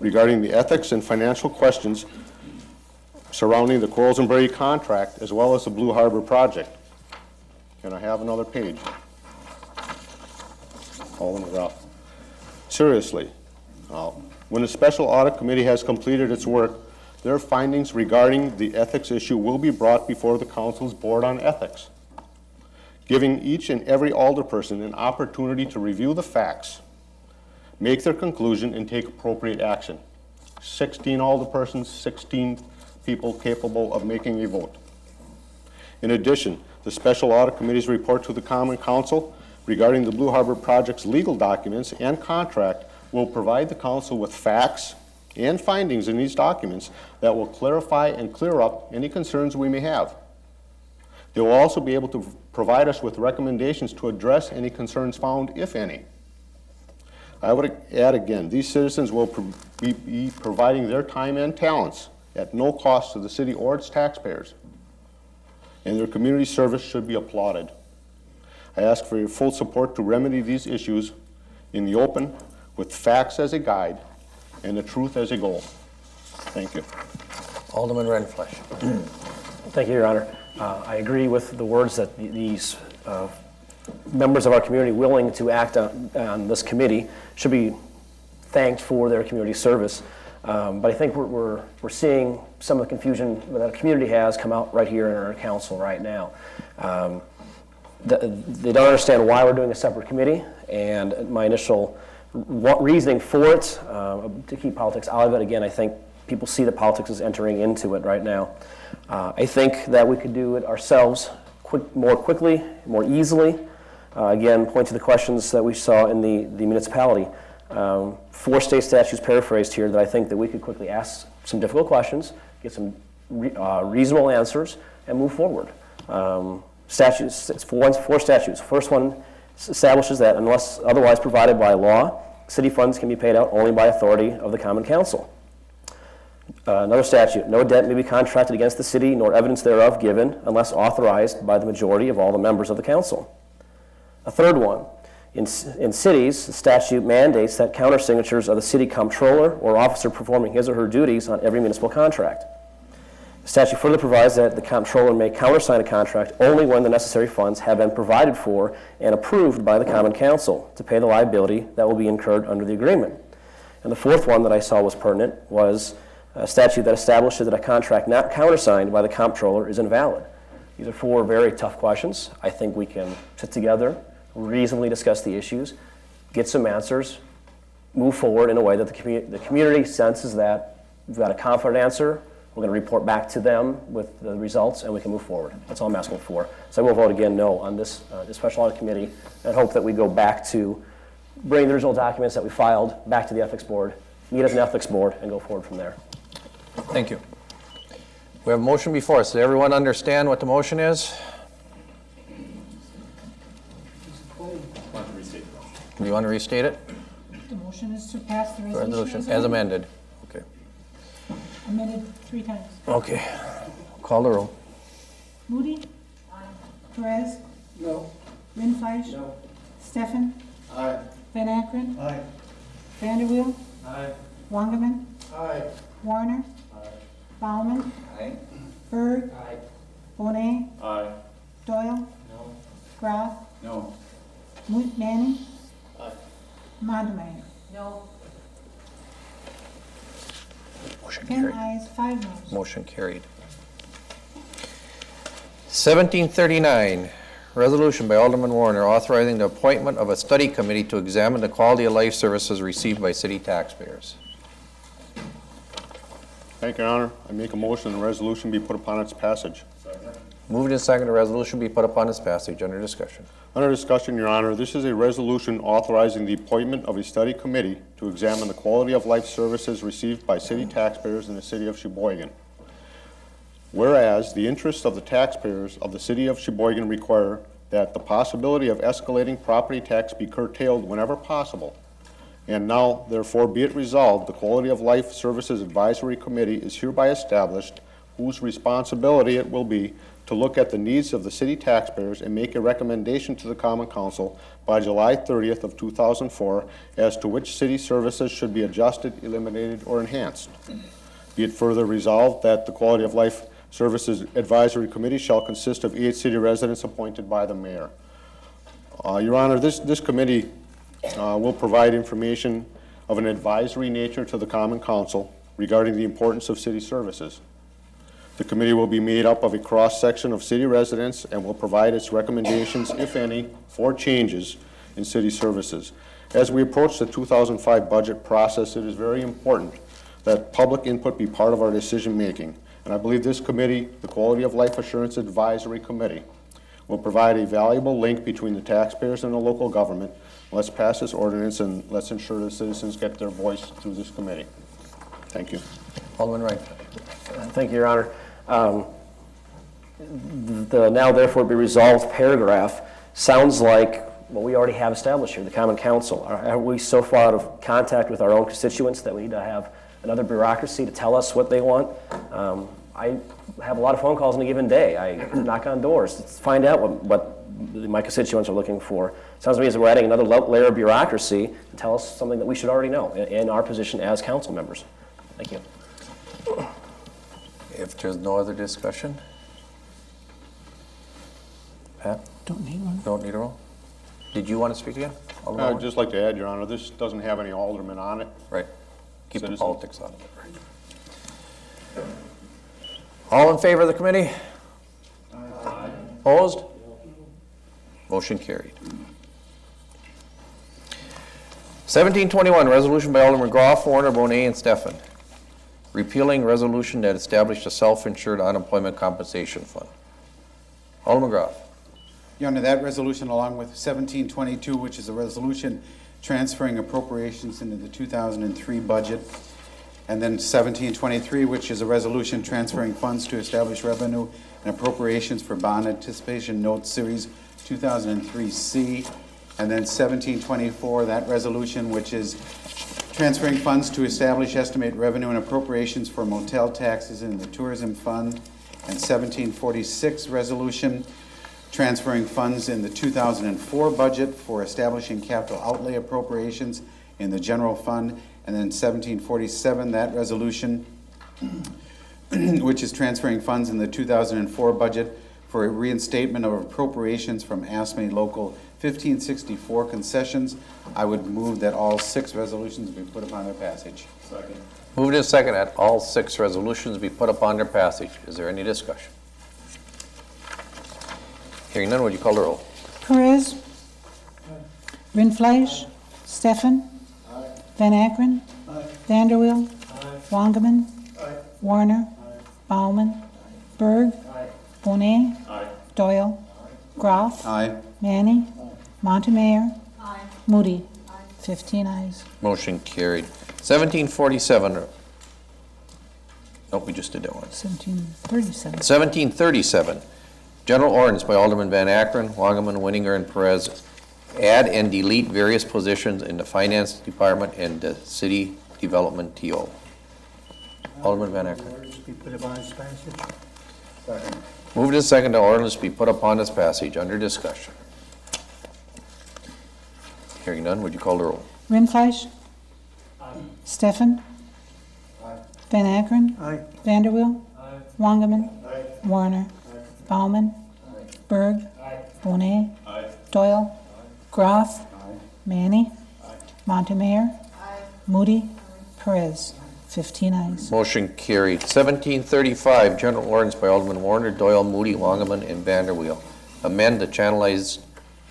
regarding the ethics and financial questions surrounding the Brady contract as well as the Blue Harbor project. Can I have another page? Alderman Groff. Seriously, uh, when the Special Audit Committee has completed its work, their findings regarding the ethics issue will be brought before the Council's Board on Ethics, giving each and every alderperson an opportunity to review the facts, make their conclusion, and take appropriate action. 16 alderpersons, 16 people capable of making a vote. In addition, the Special Audit Committee's report to the Common Council regarding the Blue Harbor project's legal documents and contract will provide the council with facts and findings in these documents that will clarify and clear up any concerns we may have. They will also be able to provide us with recommendations to address any concerns found, if any. I would add again, these citizens will be providing their time and talents at no cost to the city or its taxpayers, and their community service should be applauded. I ask for your full support to remedy these issues in the open with facts as a guide and the truth as a goal. Thank you. Alderman Rindfleisch. Thank you, Your Honor. Uh, I agree with the words that these uh, members of our community willing to act on, on this committee should be thanked for their community service. Um, but I think we're, we're, we're seeing some of the confusion that our community has come out right here in our council right now. Um, the, they don't understand why we're doing a separate committee, and my initial reasoning for it uh, to keep politics out of it. Again, I think people see that politics is entering into it right now. Uh, I think that we could do it ourselves quick, more quickly, more easily. Uh, again, point to the questions that we saw in the, the municipality. Um, four state statutes paraphrased here that I think that we could quickly ask some difficult questions, get some re, uh, reasonable answers, and move forward. Um, statutes, four, four statutes. First one establishes that unless otherwise provided by law, city funds can be paid out only by authority of the Common Council. Uh, another statute, no debt may be contracted against the city nor evidence thereof given unless authorized by the majority of all the members of the council. A third one, in, in cities, the statute mandates that countersignatures of the city comptroller or officer performing his or her duties on every municipal contract. The statute further provides that the comptroller may countersign a contract only when the necessary funds have been provided for and approved by the Common Council to pay the liability that will be incurred under the agreement. And the fourth one that I saw was pertinent was a statute that establishes that a contract not countersigned by the comptroller is invalid. These are four very tough questions. I think we can sit together, reasonably discuss the issues, get some answers, move forward in a way that the, commu- the community senses that we've got a confident answer, we're going to report back to them with the results, and we can move forward. That's all I'm asking for. So I will vote again no on this, uh, this special audit committee, and hope that we go back to bring the original documents that we filed back to the ethics board, meet as an ethics board, and go forward from there. Thank you. We have a motion before us. Does everyone understand what the motion is? You want to restate it? The motion is to pass the resolution Resolution as as amended. amended. Okay. Amended three times. Okay. Call the roll. Moody? Perez? No. Rindfleisch? No. Stefan? Aye. Van Akkeren? Aye. Vanderweel? Aye. Wangerman? Aye. Warner? Aye. Bauman? Aye. Berg? Aye. Bonet? Aye. Doyle? No. Groff? No. Mo- Manning? Aye. Montemayor? No. Motion Ten carried. ayes, five noes. Motion carried. 1739, resolution by Alderman Warner authorizing the appointment of a study committee to examine the quality of life services received by city taxpayers. Thank you, Your Honor. I make a motion the resolution be put upon its passage. Moved and seconded, the resolution be put upon its passage under discussion. Under discussion, Your Honor, this is a resolution authorizing the appointment of a study committee to examine the quality of life services received by city taxpayers in the city of Sheboygan. Whereas the interests of the taxpayers of the city of Sheboygan require that the possibility of escalating property tax be curtailed whenever possible. And now, therefore, be it resolved, the Quality of Life Services Advisory Committee is hereby established, whose responsibility it will be to look at the needs of the city taxpayers and make a recommendation to the Common Council by July 30th of 2004 as to which city services should be adjusted, eliminated, or enhanced. Be it further resolved that the Quality of Life Services Advisory Committee shall consist of eight city residents appointed by the mayor. Uh, Your Honor, this, this committee uh, will provide information of an advisory nature to the Common Council regarding the importance of city services. The committee will be made up of a cross-section of city residents and will provide its recommendations, if any, for changes in city services. As we approach the 2005 budget process, it is very important that public input be part of our decision-making. And I believe this committee, the Quality of Life Assurance Advisory Committee, will provide a valuable link between the taxpayers and the local government. Let's pass this ordinance and let's ensure the citizens get their voice through this committee. Thank you. Alderman Wright. Thank you, Your Honor. Um, The now therefore be resolved paragraph sounds like what we already have established here, the Common Council. Are are we so far out of contact with our own constituents that we need to have another bureaucracy to tell us what they want? Um, I have a lot of phone calls in a given day. I knock on doors to find out what, what my constituents are looking for. Sounds to me as we're adding another layer of bureaucracy to tell us something that we should already know in- in our position as council members. Thank you. If there's no other discussion? Pat? Don't need one. Don't need a roll? Did you want to speak again? Alderman I'd Warner? just like to add, Your Honor, this doesn't have any aldermen on it. Right. Keep the politics out of it. All in favor of the committee? Aye. Opposed? Motion carried. 1721, resolution by Alderman Groff, Warner, Bonet, and Stefan, repealing resolution that established a self-insured unemployment compensation fund. Alderman Groff. Your Honor, that resolution, along with 1722, which is a resolution transferring appropriations into the 2003 budget, and then 1723, which is a resolution transferring funds to establish revenue and appropriations for bond anticipation note series 2003C, and then 1724, that resolution, which is transferring funds to establish estimate revenue and appropriations for motel taxes in the tourism fund, and 1746 resolution transferring funds in the 2004 budget for establishing capital outlay appropriations in the general fund, and then 1747, that resolution, which is transferring funds in the 2004 budget for a reinstatement of appropriations from AFSCME Local 1564 concessions. I would move that all six resolutions be put upon their passage. Second. Moved and second that all six resolutions be put upon their passage. Is there any discussion? Hearing none, would you call the roll? Perez? Rindfleisch? Stefan? Van Akkeren? Vanderweel? Wangerman? Warner? Bauman? Berg? Bonet? Doyle? Groff? Aye. Manning? Montemayor? Moody? Fifteen ayes. Motion carried. 1747, nope, we just did that one. Seventeen thirty-seven. 1737, general ordinance by Alderman Van Akkeren, Wangerman, Winninger, and Perez, add and delete various positions in the finance department and the city development TO. Alderman Van Akkeren. Ordinance be put upon its passage. Moved and second, the ordinance be put upon its passage under discussion. Hearing none, would you call the roll? Rindfleisch? Stefan? Van Akkeren? Aye. Vanderwill? Wangerman? Warner? Bauman? Berg? Bonet? Doyle? Groff? Manny? Montemayor? Moody? Perez. 15 ayes. Motion carried. 1735, general ordinance by Alderman Warner, Doyle, Moody, Wangerman, and Vanderweel. Amend the channelized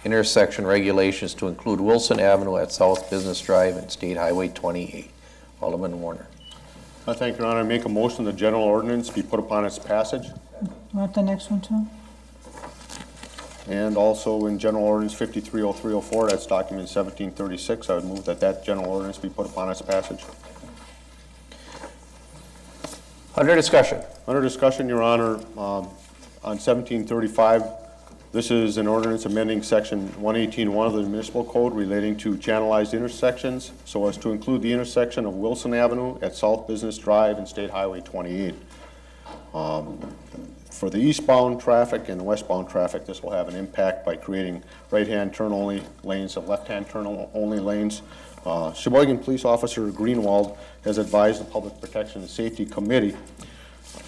intersection regulations to include Wilson Avenue at South Business Drive and State Highway 28. Alderman Warner. I thank Your Honor. I make a motion the general ordinance be put upon its passage. Want the next one too? And also in General Ordinance 530304, that's document 1736, I would move that that general ordinance be put upon its passage. Under discussion. Under discussion, Your Honor, um, on 1735, this is an ordinance amending section 118.1 of the municipal code relating to channelized intersections so as to include the intersection of Wilson Avenue at South Business Drive and State Highway 28. Um, For the eastbound traffic and westbound traffic, this will have an impact by creating right-hand turn-only lanes and left-hand turn-only lanes. Uh, Sheboygan Police Officer Greenwald has advised the Public Protection and Safety Committee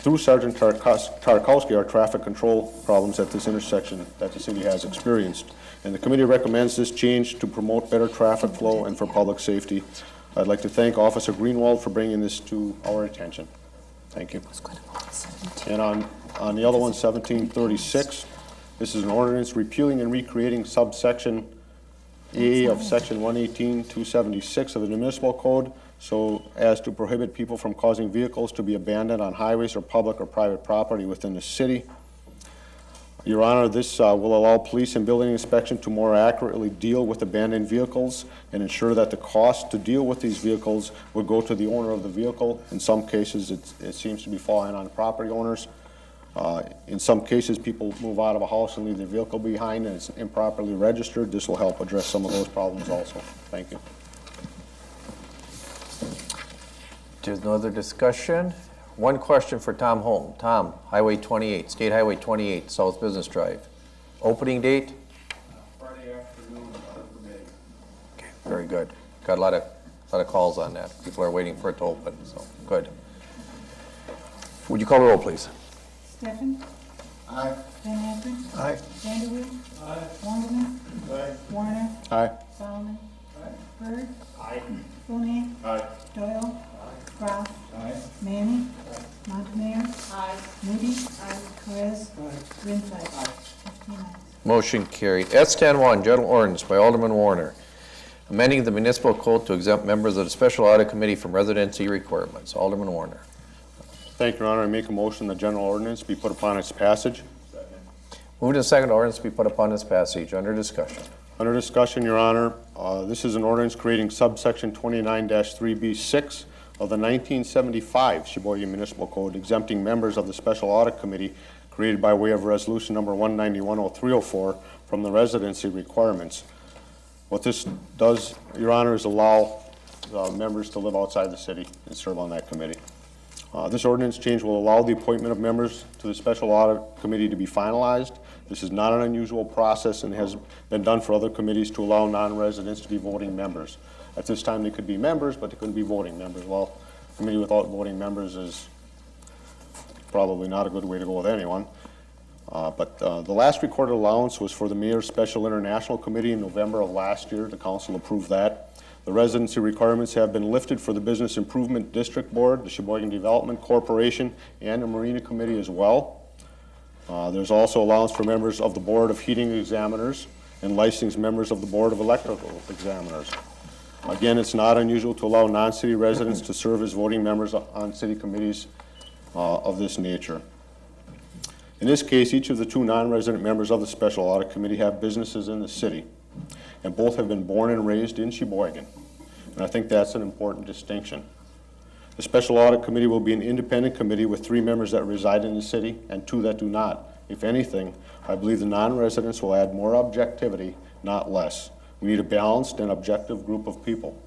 through Sergeant Tarkowski our traffic control problems at this intersection that the city has experienced. And the committee recommends this change to promote better traffic flow and for public safety. I'd like to thank Officer Greenwald for bringing this to our attention. Thank you. And on, on the other one, 1736, this is an ordinance repealing and recreating subsection A of section 118-276 of the municipal code so as to prohibit people from causing vehicles to be abandoned on highways or public or private property within the city. Your Honor, this uh, will allow police and building inspection to more accurately deal with abandoned vehicles and ensure that the cost to deal with these vehicles would go to the owner of the vehicle. In some cases, it seems to be falling on property owners. Uh, In some cases, people move out of a house and leave their vehicle behind and it's improperly registered. This will help address some of those problems also. Thank you. There's no other discussion. One question for Tom Holm. Tom, Highway 28, State Highway 28, South Business Drive. Opening date? Friday afternoon, permitting. Okay, very good. Got a lot of, lot of calls on that. People are waiting for it to open, so, good. Would you call the roll, please? Stefan? Aye. Van Akkeren? Aye. Vanderwill? Aye. Wangerman? Aye. Warner? Aye. Bauman? Berg? Aye. Bonet? Aye. Doyle? Groff? Aye. Manny? Montemayor? Moody? Perez? Rindfleisch? 15 ayes. Motion carried. S ten one, general ordinance by Alderman Warner, amending the municipal code to exempt members of the Special Audit Committee from residency requirements. Alderman Warner. Thank you, Your Honor. I make a motion the general ordinance be put upon its passage. Moved and second, ordinance be put upon its passage. Under discussion. Under discussion, Your Honor, uh, this is an ordinance creating subsection 29-3B6 of the 1975 Sheboygan Municipal Code exempting members of the Special Audit Committee created by way of resolution number 1910304 from the residency requirements. What this does, Your Honor, is allow uh, members to live outside the city and serve on that committee. Uh, This ordinance change will allow the appointment of members to the Special Audit Committee to be finalized. This is not an unusual process and has been done for other committees to allow non-residents to be voting members. At this time, they could be members, but they couldn't be voting members. Well, a committee without voting members is probably not a good way to go with anyone. Uh, But uh, the last recorded allowance was for the Mayor's Special International Committee in November of last year. The council approved that. The residency requirements have been lifted for the Business Improvement District Board, the Sheboygan Development Corporation, and the Marina Committee as well. Uh, There's also allowance for members of the Board of Heating Examiners and licensed members of the Board of Electrical Examiners. Again, it's not unusual to allow non-city residents to serve as voting members on city committees uh, of this nature. In this case, each of the two non-resident members of the Special Audit Committee have businesses in the city, and both have been born and raised in Sheboygan. And I think that's an important distinction. The Special Audit Committee will be an independent committee with three members that reside in the city and two that do not. If anything, I believe the non-residents will add more objectivity, not less. We need a balanced and objective group of people.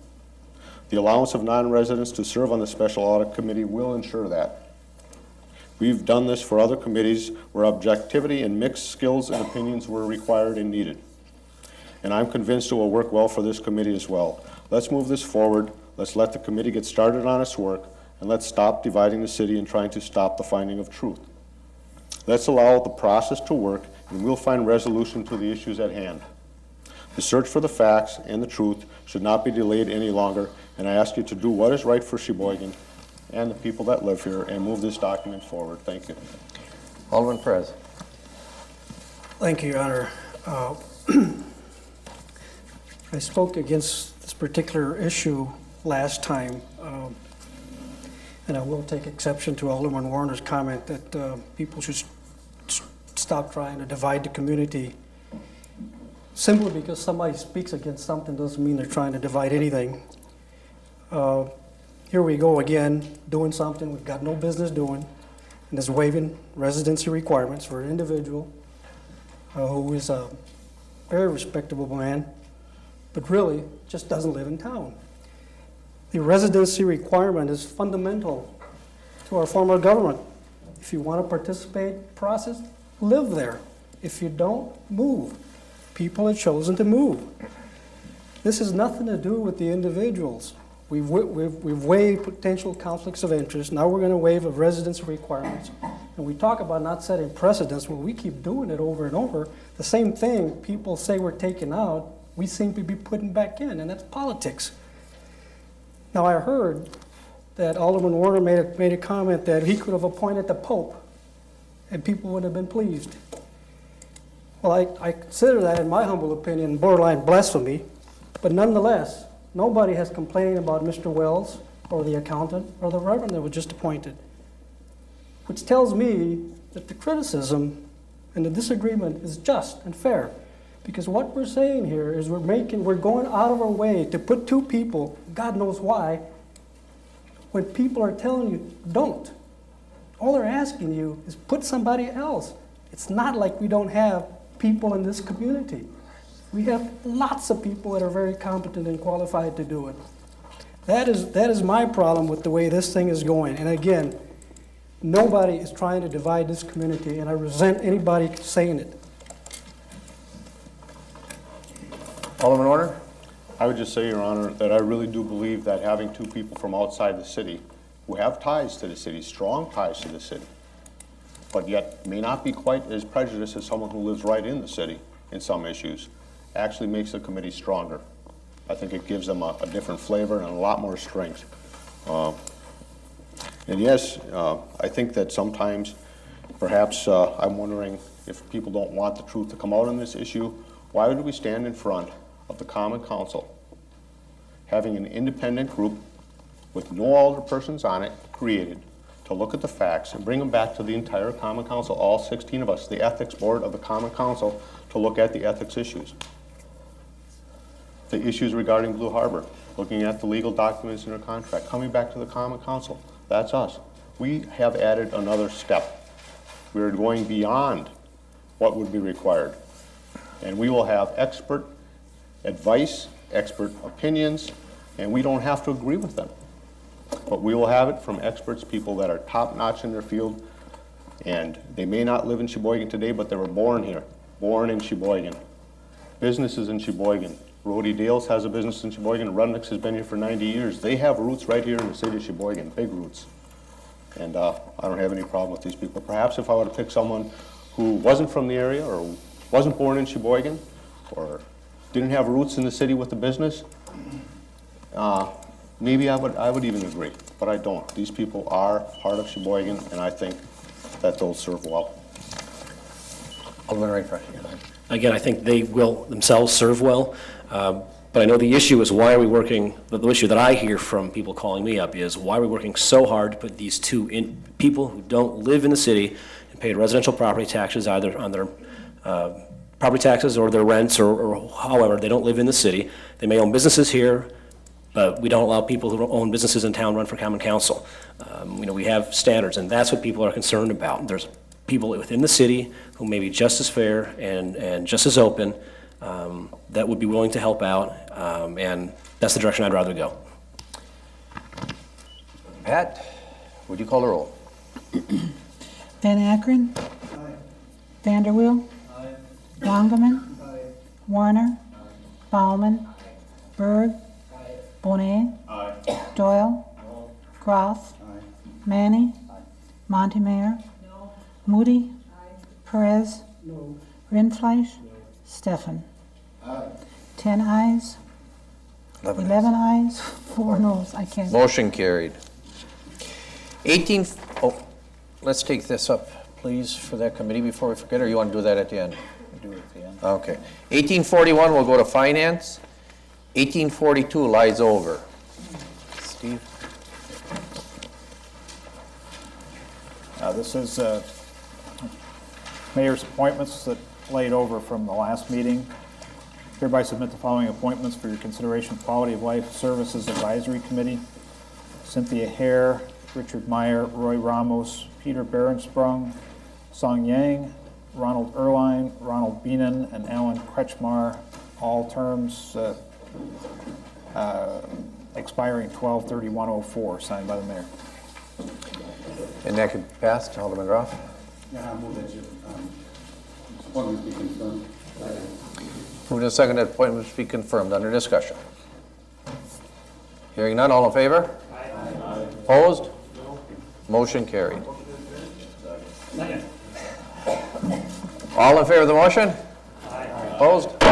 The allowance of non-residents to serve on the Special Audit Committee will ensure that. We've done this for other committees where objectivity and mixed skills and opinions were required and needed. And I'm convinced it will work well for this committee as well. Let's move this forward, let's let the committee get started on its work, and let's stop dividing the city and trying to stop the finding of truth. Let's allow the process to work, and we'll find resolution to the issues at hand. The search for the facts and the truth should not be delayed any longer, and I ask you to do what is right for Sheboygan and the people that live here and move this document forward. Thank you. Alderman Perez. Thank you, Your Honor. Uh, I spoke against this particular issue last time, um, and I will take exception to Alderman Warner's comment that uh, people should s- stop trying to divide the community. Simply because somebody speaks against something doesn't mean they're trying to divide anything. Uh, Here we go again, doing something we've got no business doing, and is waiving residency requirements for an individual uh, who is a very respectable man, but really just doesn't live in town. The residency requirement is fundamental to our form of government. If you want to participate process, live there. If you don't, move. People have chosen to move. This has nothing to do with the individuals. We've, we've, we've waived potential conflicts of interest. Now we're going to waive of residency requirements. And we talk about not setting precedents. Well, we keep doing it over and over. The same thing people say we're taking out, we seem to be putting back in, and that's politics. Now, I heard that Alderman Warner made a, made a comment that he could have appointed the Pope, and people would have been pleased. Well, I, I consider that, in my humble opinion, borderline blasphemy, but nonetheless, nobody has complained about Mr. Wells or the accountant or the reverend that was just appointed, which tells me that the criticism and the disagreement is just and fair. Because what we're saying here is we're making, we're going out of our way to put two people, God knows why, when people are telling you, don't. All they're asking you is put somebody else. It's not like we don't have people in this community. We have lots of people that are very competent and qualified to do it. That is, that is my problem with the way this thing is going. And again, nobody is trying to divide this community, and I resent anybody saying it. Alderman Warner? I would just say, Your Honor, that I really do believe that having two people from outside the city who have ties to the city, strong ties to the city, but yet may not be quite as prejudiced as someone who lives right in the city in some issues, actually makes the committee stronger. I think it gives them a, a different flavor and a lot more strength. Uh, And yes, uh, I think that sometimes, perhaps, uh, I'm wondering if people don't want the truth to come out on this issue, why would we stand in front of the Common Council, having an independent group with no alder persons on it created to look at the facts and bring them back to the entire Common Council, all 16 of us, the Ethics Board of the Common Council, to look at the ethics issues. The issues regarding Blue Harbor, looking at the legal documents in our contract, coming back to the Common Council. That's us. We have added another step. We're going beyond what would be required. And we will have expert advice, expert opinions, and we don't have to agree with them. But we will have it from experts, people that are top-notch in their field, and they may not live in Sheboygan today, but they were born here, born in Sheboygan. Businesses in Sheboygan. Rohde Dales has a business in Sheboygan, Rudnick's has been here for 90 years. They have roots right here in the city of Sheboygan, big roots. And uh, I don't have any problem with these people. Perhaps if I were to pick someone who wasn't from the area, or wasn't born in Sheboygan, or didn't have roots in the city with the business, uh, maybe I would, I would even agree, but I don't. These people are part of Sheboygan, and I think that they'll serve well. Alderman Rainford. Again, I think they will themselves serve well, um, but I know the issue is why are we working, the the issue that I hear from people calling me up is why are we working so hard to put these two in, people who don't live in the city and pay residential property taxes either on their uh, property taxes or their rents or or however, they don't live in the city. They may own businesses here, but we don't allow people who own businesses in town run for common council. Um, You know, we have standards, and that's what people are concerned about. There's people within the city who may be just as fair and, and just as open, um, that would be willing to help out, um, and that's the direction I'd rather go. Pat, would you call the roll? Van Akkeren. Vanderwill. Wangerman. Warner. Bauman. Berg. Bonet. Doyle. Groff. Manny. Montemayor. Moody. Perez. Rindfleisch. Stefan. Ten ayes. Eleven ayes, four noes. I can't. Motion carried. 18, oh, let's take this up, please, for that committee before we forget, or you want to do that at the end? Do it at the end. Okay. 1841 we'll go to finance. 1842 lies over. Steve? Uh, This is uh, mayor's appointments that laid over from the last meeting. Hereby submit the following appointments for your consideration. Quality of Life Services Advisory Committee, Cynthia Hare, Richard Meyer, Roy Ramos, Peter Berensprung, Song Yang, Ronald Erline, Ronald Beenan, and Alan Kretschmar, all terms uh, uh, expiring 12/31/04, signed by the mayor. And that could pass, Alderman Groff? Yeah, I move that you, um, appointments be confirmed. Moved and seconded, appointments be confirmed, under discussion. Hearing none, all in favor? Opposed? Motion carried. All in favor of the motion? Opposed?